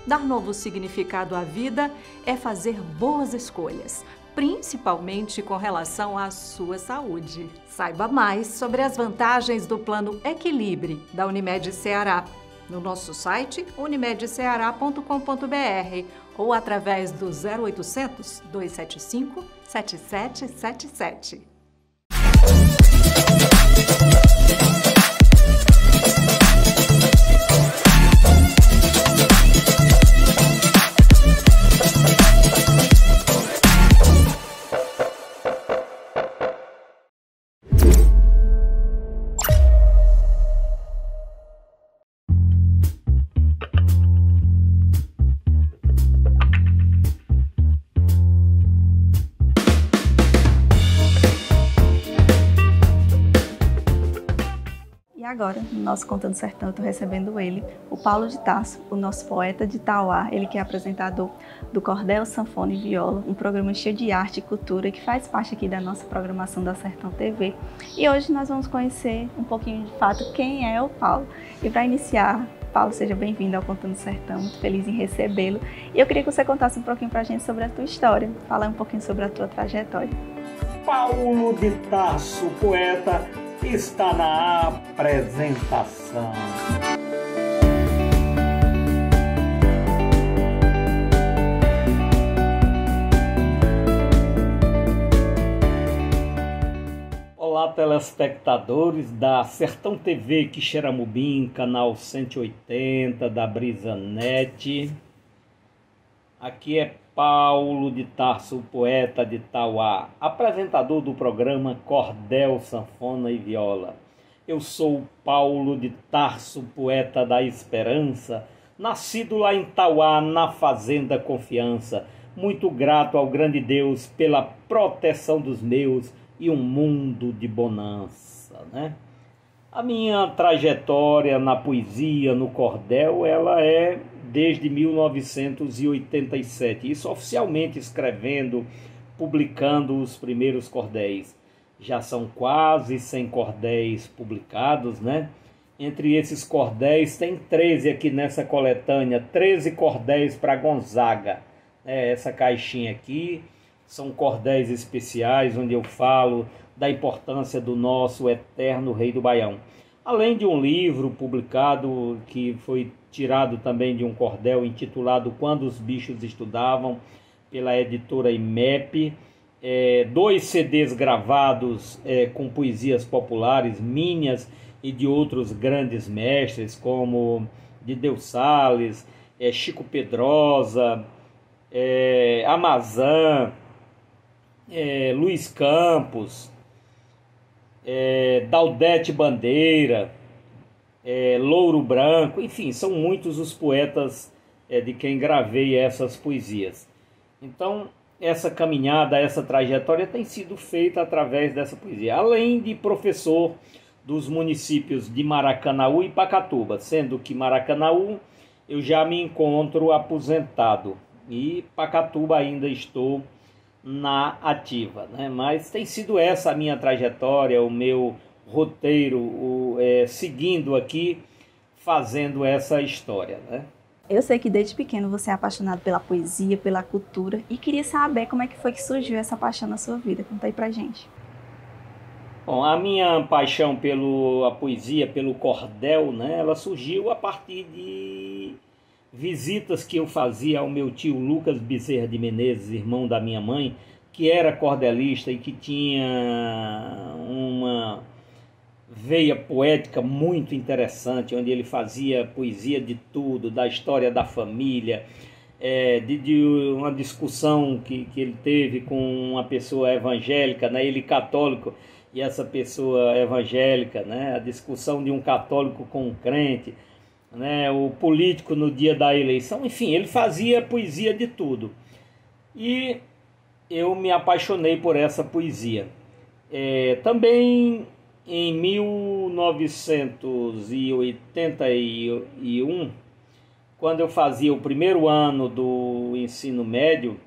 Dar novo significado à vida é fazer boas escolhas, principalmente com relação à sua saúde. Saiba mais sobre as vantagens do plano Equilibre da Unimed Ceará no nosso site unimedceará.com.br ou através do 0800 275 7777.
Agora, no nosso Contando Sertão, estou recebendo ele, o Paulo de Tarso, o nosso poeta de Tauá, ele que é apresentador do Cordel, Sanfona e Viola, um programa cheio de arte e cultura que faz parte aqui da nossa programação da Sertão TV. E hoje nós vamos conhecer um pouquinho de fato quem é o Paulo. E para iniciar, Paulo, seja bem-vindo ao Contando Sertão, muito feliz em recebê-lo. E eu queria que você contasse um pouquinho para a gente sobre a tua história, falar um pouquinho sobre a tua trajetória.
Paulo de Tarso, poeta, está na apresentação. Olá, telespectadores da Sertão TV Quixeramobim, canal 180 da Brisa Net. Aqui é Paulo de Tarso, poeta de Tauá, apresentador do programa Cordel, Sanfona e Viola. Eu sou Paulo de Tarso, poeta da Esperança, nascido lá em Tauá, na Fazenda Confiança. Muito grato ao grande Deus pela proteção dos meus e um mundo de bonança, né? A minha trajetória na poesia, no cordel, ela é desde 1987. Isso oficialmente escrevendo, publicando os primeiros cordéis. Já são quase 100 cordéis publicados, né? Entre esses cordéis tem 13 aqui nessa coletânea, 13 cordéis para Gonzaga. É, essa caixinha aqui são cordéis especiais onde eu falo da importância do nosso eterno rei do Baião. Além de um livro publicado que foi tirado também de um cordel intitulado Quando os Bichos Estudavam, pela editora IMEP. É, dois CDs gravados é, com poesias populares minhas e de outros grandes mestres, como de Deus Salles, é, Chico Pedrosa, é, Amazã, é, Luiz Campos, é, Daldete Bandeira, é, Louro Branco, enfim, são muitos os poetas é, de quem gravei essas poesias. Então, essa caminhada, essa trajetória tem sido feita através dessa poesia, além de professor dos municípios de Maracanaú e Pacatuba, sendo que Maracanaú eu já me encontro aposentado e Pacatuba ainda estou na ativa, né? Mas tem sido essa a minha trajetória, o meu roteiro, o, é, seguindo aqui, fazendo essa história. Né?
Eu sei que desde pequeno você é apaixonado pela poesia, pela cultura e queria saber como é que foi que surgiu essa paixão na sua vida. Conta aí pra gente.
Bom, a minha paixão pela poesia, pelo cordel, né, ela surgiu a partir de visitas que eu fazia ao meu tio Lucas Bezerra de Menezes, irmão da minha mãe, que era cordelista e que tinha uma veia poética muito interessante, onde ele fazia poesia de tudo, da história da família, é, de, de, uma discussão que, que ele teve com uma pessoa evangélica, né, ele católico e essa pessoa evangélica, né, a discussão de um católico com um crente, né, o político no dia da eleição, enfim, ele fazia poesia de tudo. E eu me apaixonei por essa poesia. É, também em 1981, quando eu fazia o primeiro ano do ensino médio,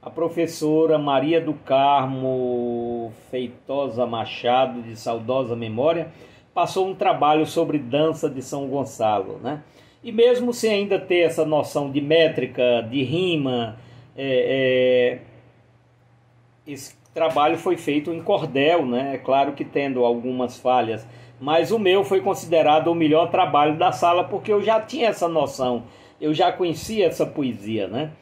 a professora Maria do Carmo Feitosa Machado, de saudosa memória, passou um trabalho sobre dança de São Gonçalo, né? E mesmo sem ainda ter essa noção de métrica, de rima, é, é, esse trabalho foi feito em cordel, né? É claro que tendo algumas falhas, mas o meu foi considerado o melhor trabalho da sala porque eu já tinha essa noção, eu já conhecia essa poesia, né?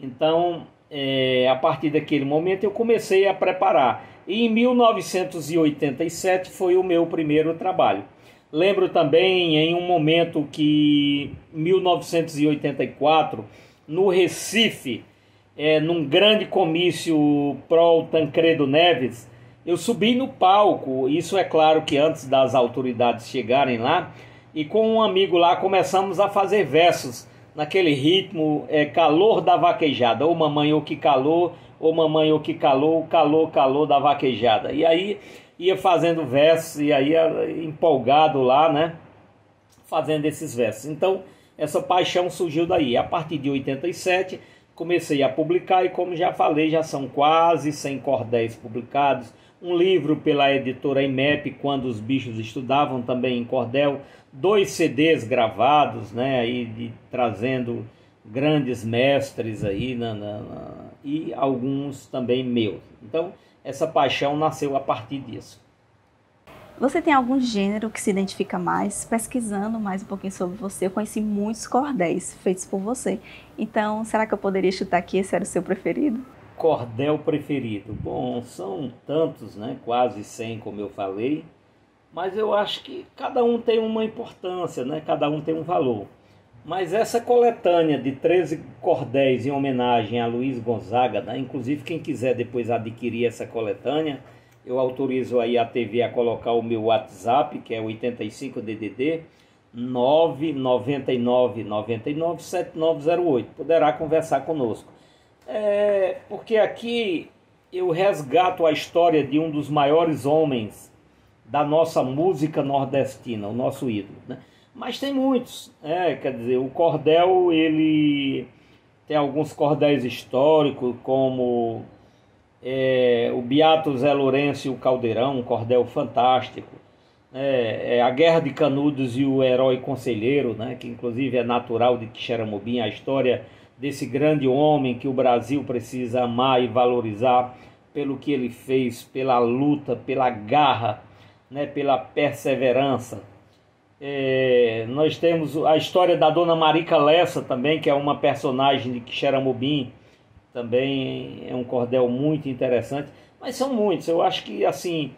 Então, é, a partir daquele momento eu comecei a preparar. E em 1987 foi o meu primeiro trabalho. Lembro também em um momento que, em 1984, no Recife, é, num grande comício pro Tancredo Neves, eu subi no palco, isso é claro que antes das autoridades chegarem lá, e com um amigo lá começamos a fazer versos naquele ritmo é, calor da vaquejada, ou mamãe ou que calor, ou mamãe ou que calor, calor, calor da vaquejada. E aí ia fazendo versos e aí empolgado lá, né? Fazendo esses versos. Então, essa paixão surgiu daí. A partir de 87, comecei a publicar e, como já falei, já são quase 100 cordéis publicados. Um livro pela editora IMEP, Quando os Bichos Estudavam, também em cordel. Dois CDs gravados, né? Aí de, trazendo grandes mestres aí na, na, na, e alguns também meus. Então, essa paixão nasceu a partir disso.
Você tem algum gênero que se identifica mais? Pesquisando mais um pouquinho sobre você, eu conheci muitos cordéis feitos por você. Então, será que eu poderia chutar que esse era o seu preferido?
Cordel preferido? Bom, são tantos, né? Quase 100, como eu falei. Mas eu acho que cada um tem uma importância, né? Cada um tem um valor. Mas essa coletânea de 13 cordéis em homenagem a Luiz Gonzaga, né? inclusive quem quiser depois adquirir essa coletânea, eu autorizo aí a TV a colocar o meu WhatsApp, que é 85 DDD 999 99 7908. Poderá conversar conosco. É, porque aqui eu resgato a história de um dos maiores homens da nossa música nordestina, o nosso ídolo, né? Mas tem muitos, é, quer dizer, o cordel ele tem alguns cordéis históricos, como é, o Beato Zé Lourenço e o Caldeirão, um cordel fantástico. É, é, a Guerra de Canudos e o Herói Conselheiro, né, que inclusive é natural de Quixeramobim, a história desse grande homem que o Brasil precisa amar e valorizar pelo que ele fez, pela luta, pela garra, né, pela perseverança. É, nós temos a história da Dona Marica Lessa também, que é uma personagem de Quixeramobim, também é um cordel muito interessante, mas são muitos, eu acho que assim,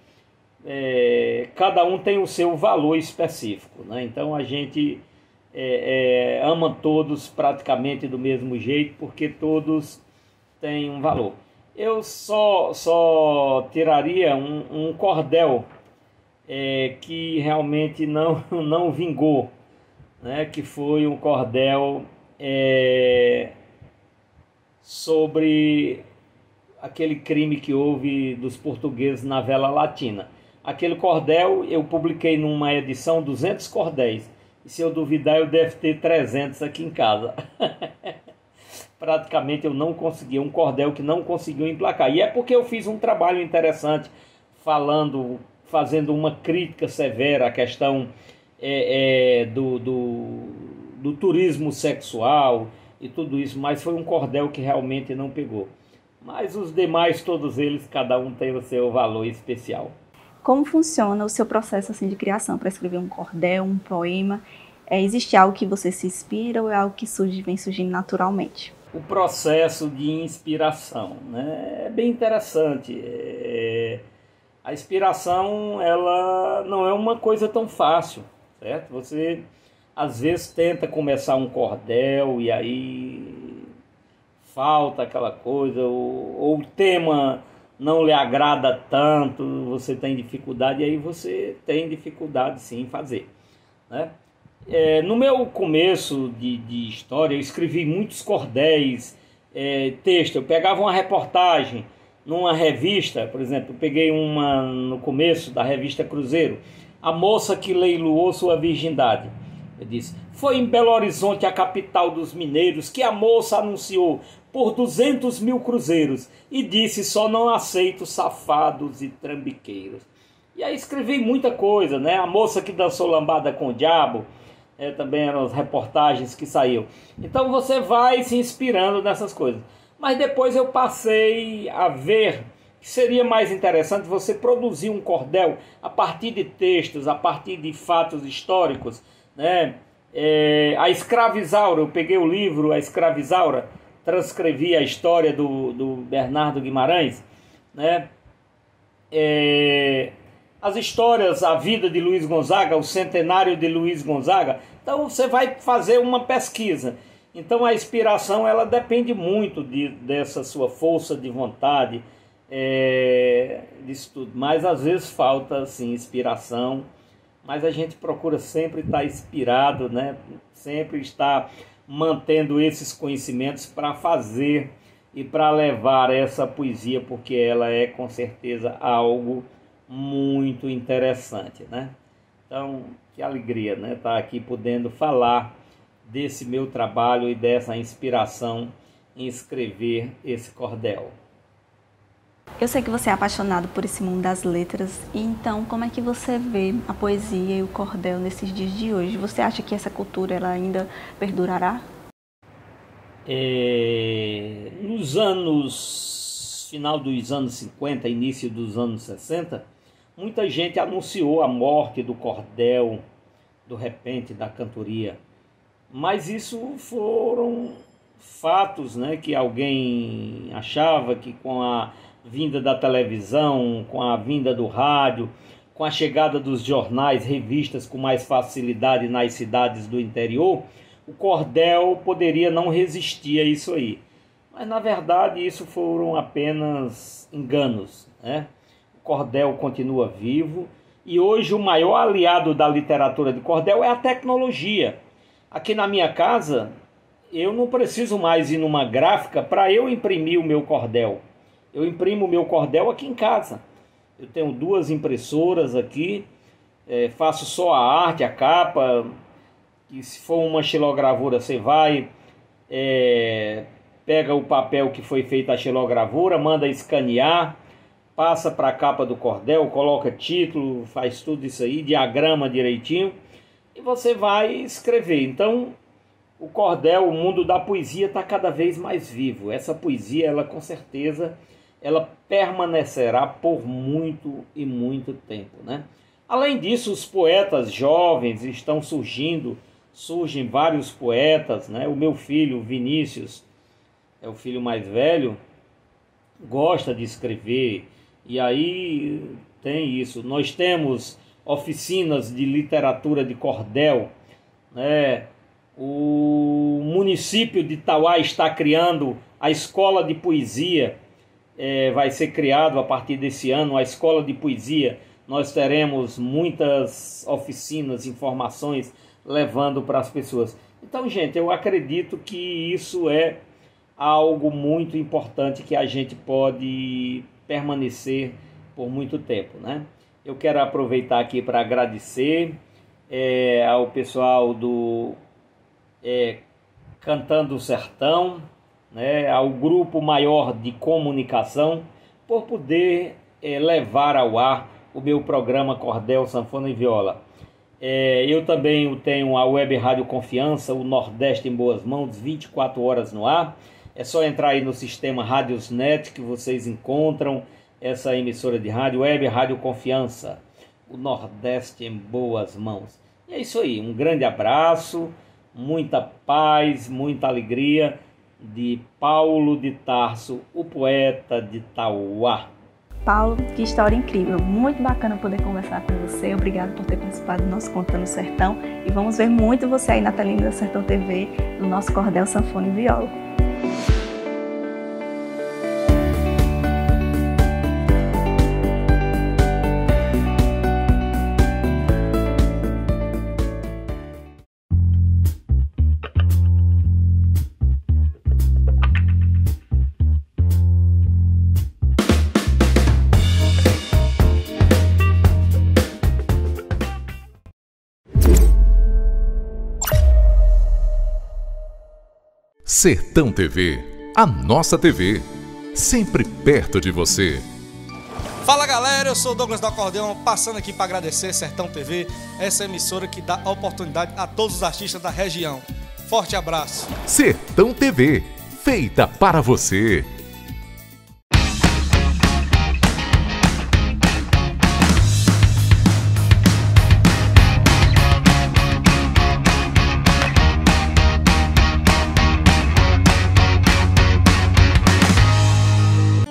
é, cada um tem o seu valor específico, né? então a gente é, é ama todos praticamente do mesmo jeito, porque todos têm um valor. Eu só, só tiraria um, um cordel é, que realmente não, *laughs* não vingou, né? que foi um cordel é, sobre aquele crime que houve dos portugueses na vela latina. Aquele cordel eu publiquei numa edição 200 cordéis. E se eu duvidar, eu deve ter 300 aqui em casa. *laughs* Praticamente eu não consegui, um cordel que não conseguiu emplacar. E é porque eu fiz um trabalho interessante falando fazendo uma crítica severa à questão é, é, do, do, do turismo sexual e tudo isso, mas foi um cordel que realmente não pegou. Mas os demais, todos eles, cada um tem o seu valor especial.
Como funciona o seu processo assim de criação para escrever um cordel, um poema? É, existe algo que você se inspira ou é algo que surge, vem surgindo naturalmente?
O processo de inspiração né? é bem interessante. É a inspiração ela não é uma coisa tão fácil, certo? Você às vezes tenta começar um cordel e aí falta aquela coisa, ou, ou o tema não lhe agrada tanto, você tem dificuldade, e aí você tem dificuldade sim em fazer. Né? É, no meu começo de, de, história, eu escrevi muitos cordéis, é, texto, eu pegava uma reportagem, numa revista, por exemplo, peguei uma no começo da revista Cruzeiro, a moça que leiloou sua virgindade. Eu disse: Foi em Belo Horizonte, a capital dos mineiros, que a moça anunciou por 200 mil cruzeiros e disse: Só não aceito safados e trambiqueiros. E aí escrevi muita coisa, né? A moça que dançou lambada com o diabo, é, também eram as reportagens que saíram. Então você vai se inspirando nessas coisas. Mas depois eu passei a ver que seria mais interessante você produzir um cordel a partir de textos, a partir de fatos históricos. Né? É, a Escravizaura, eu peguei o livro A Escravizaura, transcrevi a história do, do Bernardo Guimarães. Né? É, as histórias, a vida de Luiz Gonzaga, o centenário de Luiz Gonzaga. Então você vai fazer uma pesquisa. Então a inspiração ela depende muito de, dessa sua força de vontade, é, disso tudo. Mas às vezes falta assim, inspiração, mas a gente procura sempre estar inspirado, né? sempre estar mantendo esses conhecimentos para fazer e para levar essa poesia, porque ela é com certeza algo muito interessante, né? Então, que alegria, né? Estar tá aqui podendo falar desse meu trabalho e dessa inspiração em escrever esse cordel.
Eu sei que você é apaixonado por esse mundo das letras, e então como é que você vê a poesia e o cordel nesses dias de hoje? Você acha que essa cultura ela ainda perdurará?
É, nos anos final dos anos 50, início dos anos 60, muita gente anunciou a morte do cordel, do repente, da cantoria. Mas isso foram fatos, né, que alguém achava que com a vinda da televisão, com a vinda do rádio, com a chegada dos jornais, revistas com mais facilidade nas cidades do interior, o cordel poderia não resistir a isso aí. Mas na verdade isso foram apenas enganos. Né? O cordel continua vivo e hoje o maior aliado da literatura de cordel é a tecnologia. Aqui na minha casa eu não preciso mais ir numa gráfica para eu imprimir o meu cordel. Eu imprimo meu cordel aqui em casa. Eu tenho duas impressoras aqui, é, faço só a arte, a capa. E se for uma xilogravura, você vai, é, pega o papel que foi feito a xilogravura, manda escanear, passa para a capa do cordel, coloca título, faz tudo isso aí, diagrama direitinho, e você vai escrever. Então, o cordel, o mundo da poesia está cada vez mais vivo. Essa poesia, ela com certeza ela permanecerá por muito e muito tempo, né? Além disso, os poetas jovens estão surgindo, surgem vários poetas, né? O meu filho Vinícius é o filho mais velho, gosta de escrever e aí tem isso. Nós temos oficinas de literatura de cordel, né? O município de Tauá está criando a escola de poesia é, vai ser criado a partir desse ano a escola de poesia. Nós teremos muitas oficinas, informações levando para as pessoas. Então, gente, eu acredito que isso é algo muito importante que a gente pode permanecer por muito tempo, né? Eu quero aproveitar aqui para agradecer é, ao pessoal do é, Cantando o Sertão, né, ao grupo maior de comunicação por poder é, levar ao ar o meu programa Cordel, Sanfona e Viola. É, eu também tenho a Web Rádio Confiança, o Nordeste em Boas Mãos, 24 horas no ar. É só entrar aí no sistema Radiosnet que vocês encontram essa emissora de rádio, Web Rádio Confiança, o Nordeste em Boas Mãos. E é isso aí, um grande abraço, muita paz, muita alegria de Paulo de Tarso, o poeta de Tauá.
Paulo, que história incrível, muito bacana poder conversar com você. Obrigado por ter participado do nosso Contando Sertão e vamos ver muito você aí na telinha da Sertão TV, no nosso Cordel Sanfone e Viola.
Sertão TV, a nossa TV, sempre perto de você.
Fala galera, eu sou Douglas do Acordeão, passando aqui para agradecer Sertão TV, essa emissora que dá oportunidade a todos os artistas da região. Forte abraço.
Sertão TV, feita para você.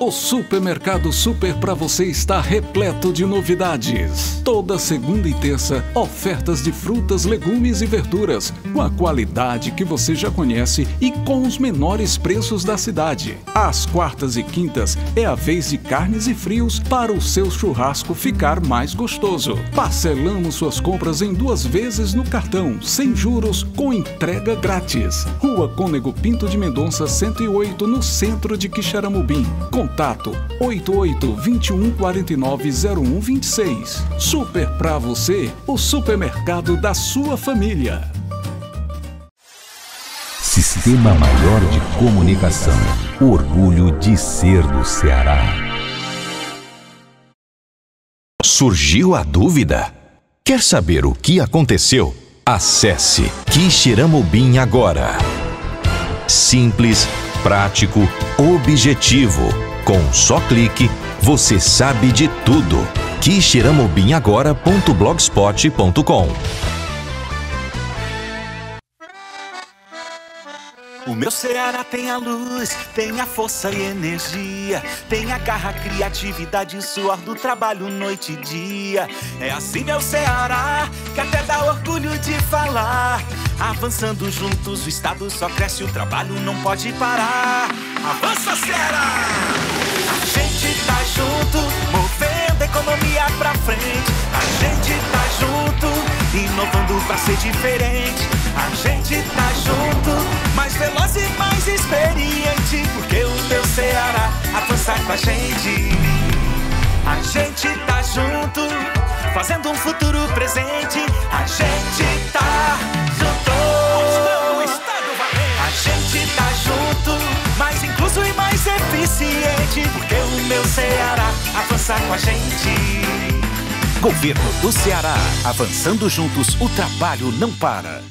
O Supermercado Super para você está repleto de novidades. Toda segunda e terça, ofertas de frutas, legumes e verduras, com a qualidade que você já conhece e com os menores preços da cidade. Às quartas e quintas é a vez de carnes e frios para o seu churrasco ficar mais gostoso. Parcelamos suas compras em duas vezes no cartão, sem juros, com entrega grátis. Rua Cônego Pinto de Mendonça 108, no centro de Quixaramubim. Com Contato 88 21 49 01 26. Super pra você, o supermercado da sua família.
Sistema Maior de Comunicação. Orgulho de ser do Ceará.
Surgiu a dúvida? Quer saber o que aconteceu? Acesse Quixeramobim agora. Simples, prático, objetivo. Com um só clique, você sabe de tudo. Quixeramobimagora.blogspot.com
O meu Ceará tem a luz, tem a força e energia, tem a garra, criatividade e suor do trabalho noite e dia. É assim meu Ceará, que até dá orgulho de falar. Avançando juntos, o estado só cresce, o trabalho não pode parar. Avança Ceará! Gente tá junto, movendo a economia pra frente. A gente tá junto, inovando pra ser diferente. A gente tá junto, mais veloz e mais experiente. Porque o teu Ceará avança com a gente. A gente tá junto, fazendo um futuro presente. A gente tá junto. A gente tá junto, mais incluso e mais eficiente. Porque o meu Ceará avança com a gente.
Governo do Ceará. Avançando juntos, o trabalho não para.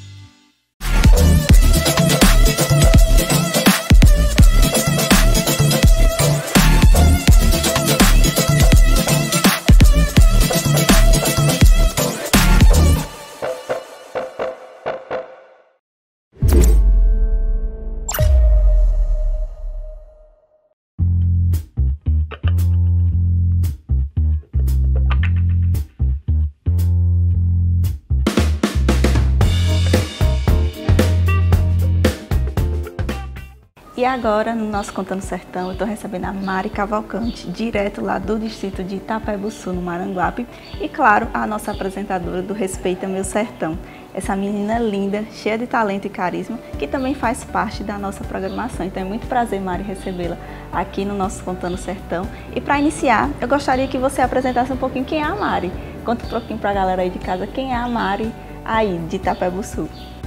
Agora, no nosso Contando Sertão, eu estou recebendo a Mari Cavalcante, direto lá do distrito de Itapaibuçu, no Maranguape, e claro, a nossa apresentadora do Respeita Meu Sertão. Essa menina linda, cheia de talento e carisma, que também faz parte da nossa programação. Então é muito prazer, Mari, recebê-la aqui no nosso Contando Sertão. E para iniciar, eu gostaria que você apresentasse um pouquinho quem é a Mari. Conta um pouquinho para a galera aí de casa quem é a Mari aí de Itapaibuçu.
Eu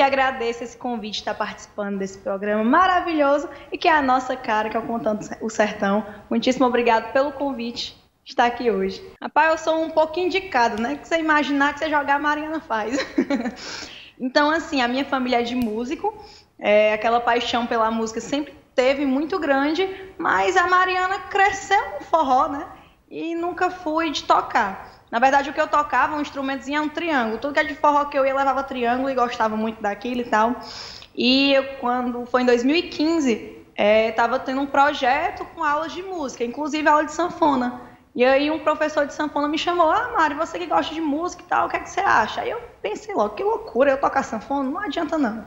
que agradeço esse convite estar participando desse programa maravilhoso e que é a nossa cara, que é o Contando o Sertão. Muitíssimo obrigado pelo convite estar aqui hoje. Rapaz, eu sou um pouquinho indicado, né? Que você imaginar que você jogar, a Mariana faz. *laughs* então, assim, a minha família é de músico, é, aquela paixão pela música sempre teve muito grande, mas a Mariana cresceu no forró, né? E nunca fui de tocar. Na verdade, o que eu tocava, um instrumentozinho é um triângulo. Tudo que é de forró que eu ia levava triângulo e gostava muito daquilo e tal. E eu, quando foi em 2015, estava é, tendo um projeto com aulas de música, inclusive aula de sanfona. E aí um professor de sanfona me chamou, ah, Mari, você que gosta de música e tal, o que é que você acha? Aí eu pensei logo, que loucura, eu tocar sanfona, não adianta não.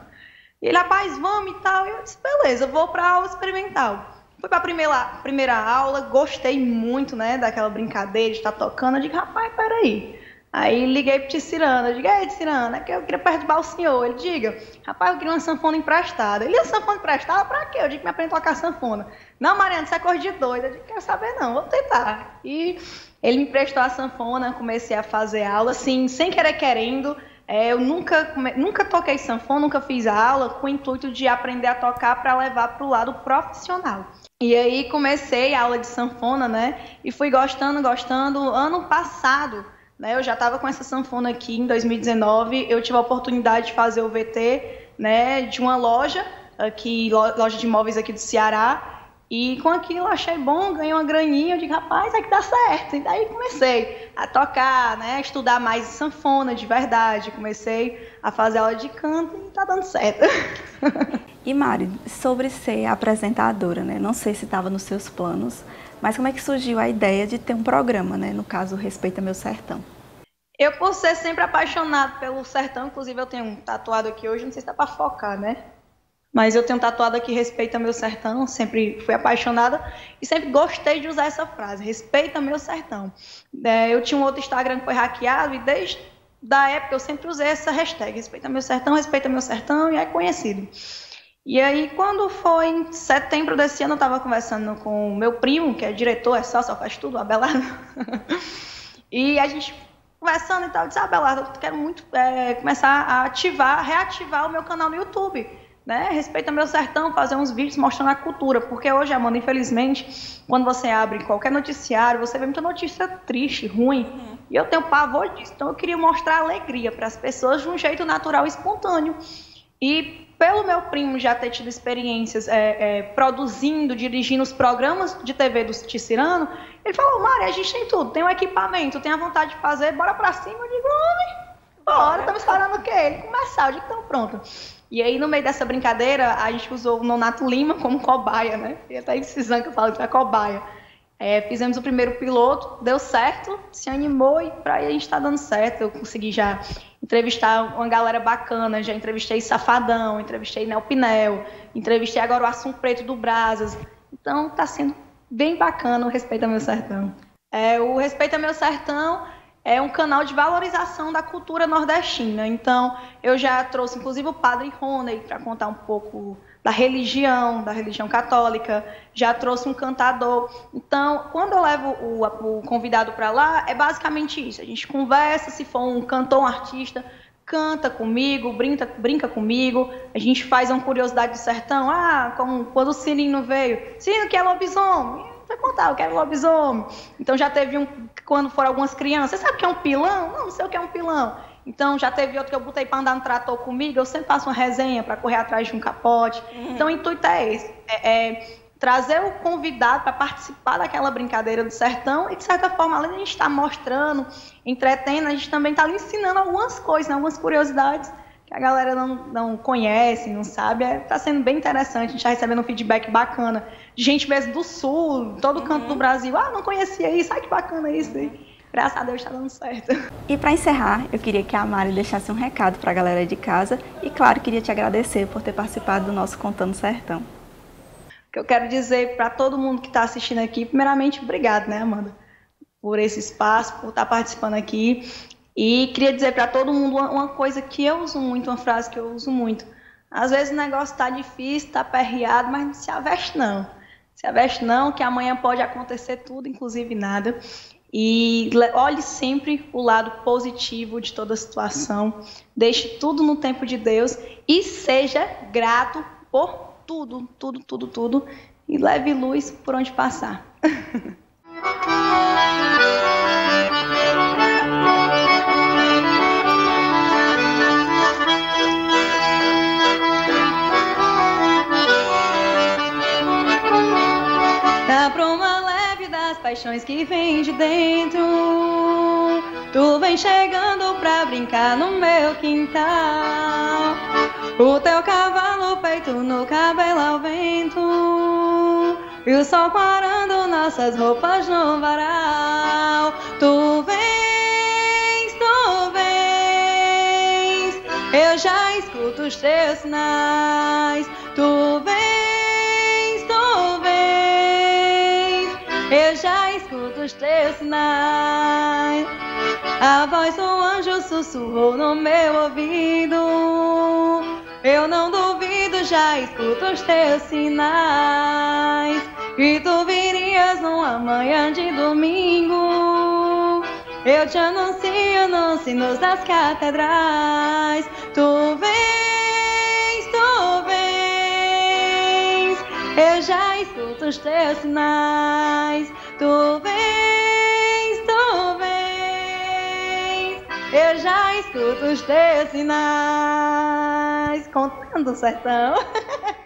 E ele, rapaz, vamos e tal. E eu disse, beleza, vou para aula experimental. Fui para a primeira, primeira aula, gostei muito, né, daquela brincadeira de estar tocando. Eu digo, rapaz, peraí. Aí liguei pro Ticirana, eu digo, ei, Ticirana, que eu queria perturbar o senhor. Ele diga, rapaz, eu queria uma sanfona emprestada. Ele, a sanfona emprestada pra quê? Eu digo, me aprende a tocar sanfona. Não, Mariana, você é coisa de doida. Eu digo, quero saber não, vou tentar. E ele me emprestou a sanfona, comecei a fazer aula, assim, sem querer querendo. É, eu nunca, nunca toquei sanfona, nunca fiz aula com o intuito de aprender a tocar para levar para o lado profissional. E aí comecei a aula de sanfona, né? E fui gostando, gostando. Ano passado, né? Eu já estava com essa sanfona aqui em 2019. Eu tive a oportunidade de fazer o VT, né? De uma loja aqui, loja de imóveis aqui do Ceará. E com aquilo achei bom, ganhei uma graninha, eu digo, rapaz, é que dá certo. E daí comecei a tocar, né, a estudar mais sanfona de verdade, comecei a fazer aula de canto e tá dando certo. *laughs*
E Mari, sobre ser apresentadora, né? Não sei se estava nos seus planos, mas como é que surgiu a ideia de ter um programa, né? No caso, Respeita Meu Sertão.
Eu, por ser sempre apaixonado pelo sertão, inclusive eu tenho um tatuado aqui hoje, não sei se dá para focar, né? Mas eu tenho tatuado aqui Respeita Meu Sertão, sempre fui apaixonada e sempre gostei de usar essa frase, Respeita Meu Sertão. É, eu tinha um outro Instagram que foi hackeado e desde da época eu sempre usei essa hashtag, Respeita Meu Sertão, Respeita Meu Sertão, e é conhecido. E aí, quando foi em setembro desse ano, eu estava conversando com o meu primo, que é diretor, é sócio, faz tudo, Abelardo. *laughs* e a gente conversando e tal, eu disse, ah, Abelardo, eu quero muito é, começar a ativar, reativar o meu canal no YouTube. Né? Respeita meu sertão, fazer uns vídeos mostrando a cultura, porque hoje, Amanda, infelizmente, quando você abre qualquer noticiário, você vê muita notícia triste, ruim, uhum. e eu tenho pavor disso. Então, eu queria mostrar alegria para as pessoas de um jeito natural e espontâneo. E pelo meu primo já ter tido experiências é, é, produzindo, dirigindo os programas de TV do Ticirano, ele falou, Mari, a gente tem tudo, tem um equipamento, tem a vontade de fazer, bora pra cima. Eu digo, homem, bora, estamos esperando o quê? Ele começar, eu digo, então pronto. E aí, no meio dessa brincadeira, a gente usou o Nonato Lima como cobaia, né? E até esse que eu falo que é cobaia. É, fizemos o primeiro piloto, deu certo, se animou e para aí a gente está dando certo. Eu consegui já entrevistar uma galera bacana, já entrevistei Safadão, entrevistei Nel Pinel, entrevistei agora o Assunto Preto do Brasas. Então está sendo bem bacana o Respeita Meu Sertão. É, o Respeita Meu Sertão é um canal de valorização da cultura nordestina. Então, eu já trouxe inclusive o Padre Rony para contar um pouco da religião, da religião católica, já trouxe um cantador. Então, quando eu levo o, o convidado para lá, é basicamente isso. A gente conversa, se for um cantor, um artista, canta comigo, brinca, brinca comigo, a gente faz uma curiosidade do sertão, ah, como quando o Sininho veio, Sininho que é lobisomem, vai contar, eu quero lobisomem. Então já teve um, quando foram algumas crianças, você sabe o que é um pilão? Não, não sei o que é um pilão. Então, já teve outro que eu botei para andar no trator comigo, eu sempre faço uma resenha para correr atrás de um capote. Uhum. Então, o intuito é esse: é, é trazer o convidado para participar daquela brincadeira do sertão e, de certa forma, além de a gente estar tá mostrando, entretendo, a gente também está ensinando algumas coisas, né, algumas curiosidades que a galera não, não conhece, não sabe. Está é, tá sendo bem interessante, a gente está recebendo um feedback bacana de gente mesmo do sul, todo uhum. canto do Brasil. Ah, não conhecia isso, ai que bacana isso. Uhum graças a Deus está dando certo. *laughs*
E para encerrar, eu queria que a Mari deixasse um recado para a galera de casa e, claro, queria te agradecer por ter participado do nosso Contando Sertão.
O que eu quero dizer para todo mundo que está assistindo aqui, primeiramente, obrigado, né, Amanda, por esse espaço, por estar tá participando aqui. E queria dizer para todo mundo uma coisa que eu uso muito, uma frase que eu uso muito. Às vezes o negócio está difícil, está perreado, mas não se aveste não. Se aveste não, que amanhã pode acontecer tudo, inclusive nada. E olhe sempre o lado positivo de toda a situação. Deixe tudo no tempo de Deus e seja grato por tudo, tudo, tudo, tudo. E leve luz por onde passar. *laughs* paixões que vem de dentro. Tu vem chegando pra brincar no meu quintal. O teu cavalo peito no cabelo ao vento. E o sol parando nossas roupas no varal. Tu vens, tu vens. Eu já escuto os teus sinais. Tu vens, escuto os teus sinais. A voz do anjo sussurrou no meu ouvido. Eu não duvido, já escuto os teus sinais. E tu virias numa manhã de domingo. Eu te anuncio nos sinos das catedrais. Tu vens, tu vens. Eu já escuto os teus sinais. Tu vens, tu vens. Eu já escuto os teus sinais. Contando o sertão. *laughs*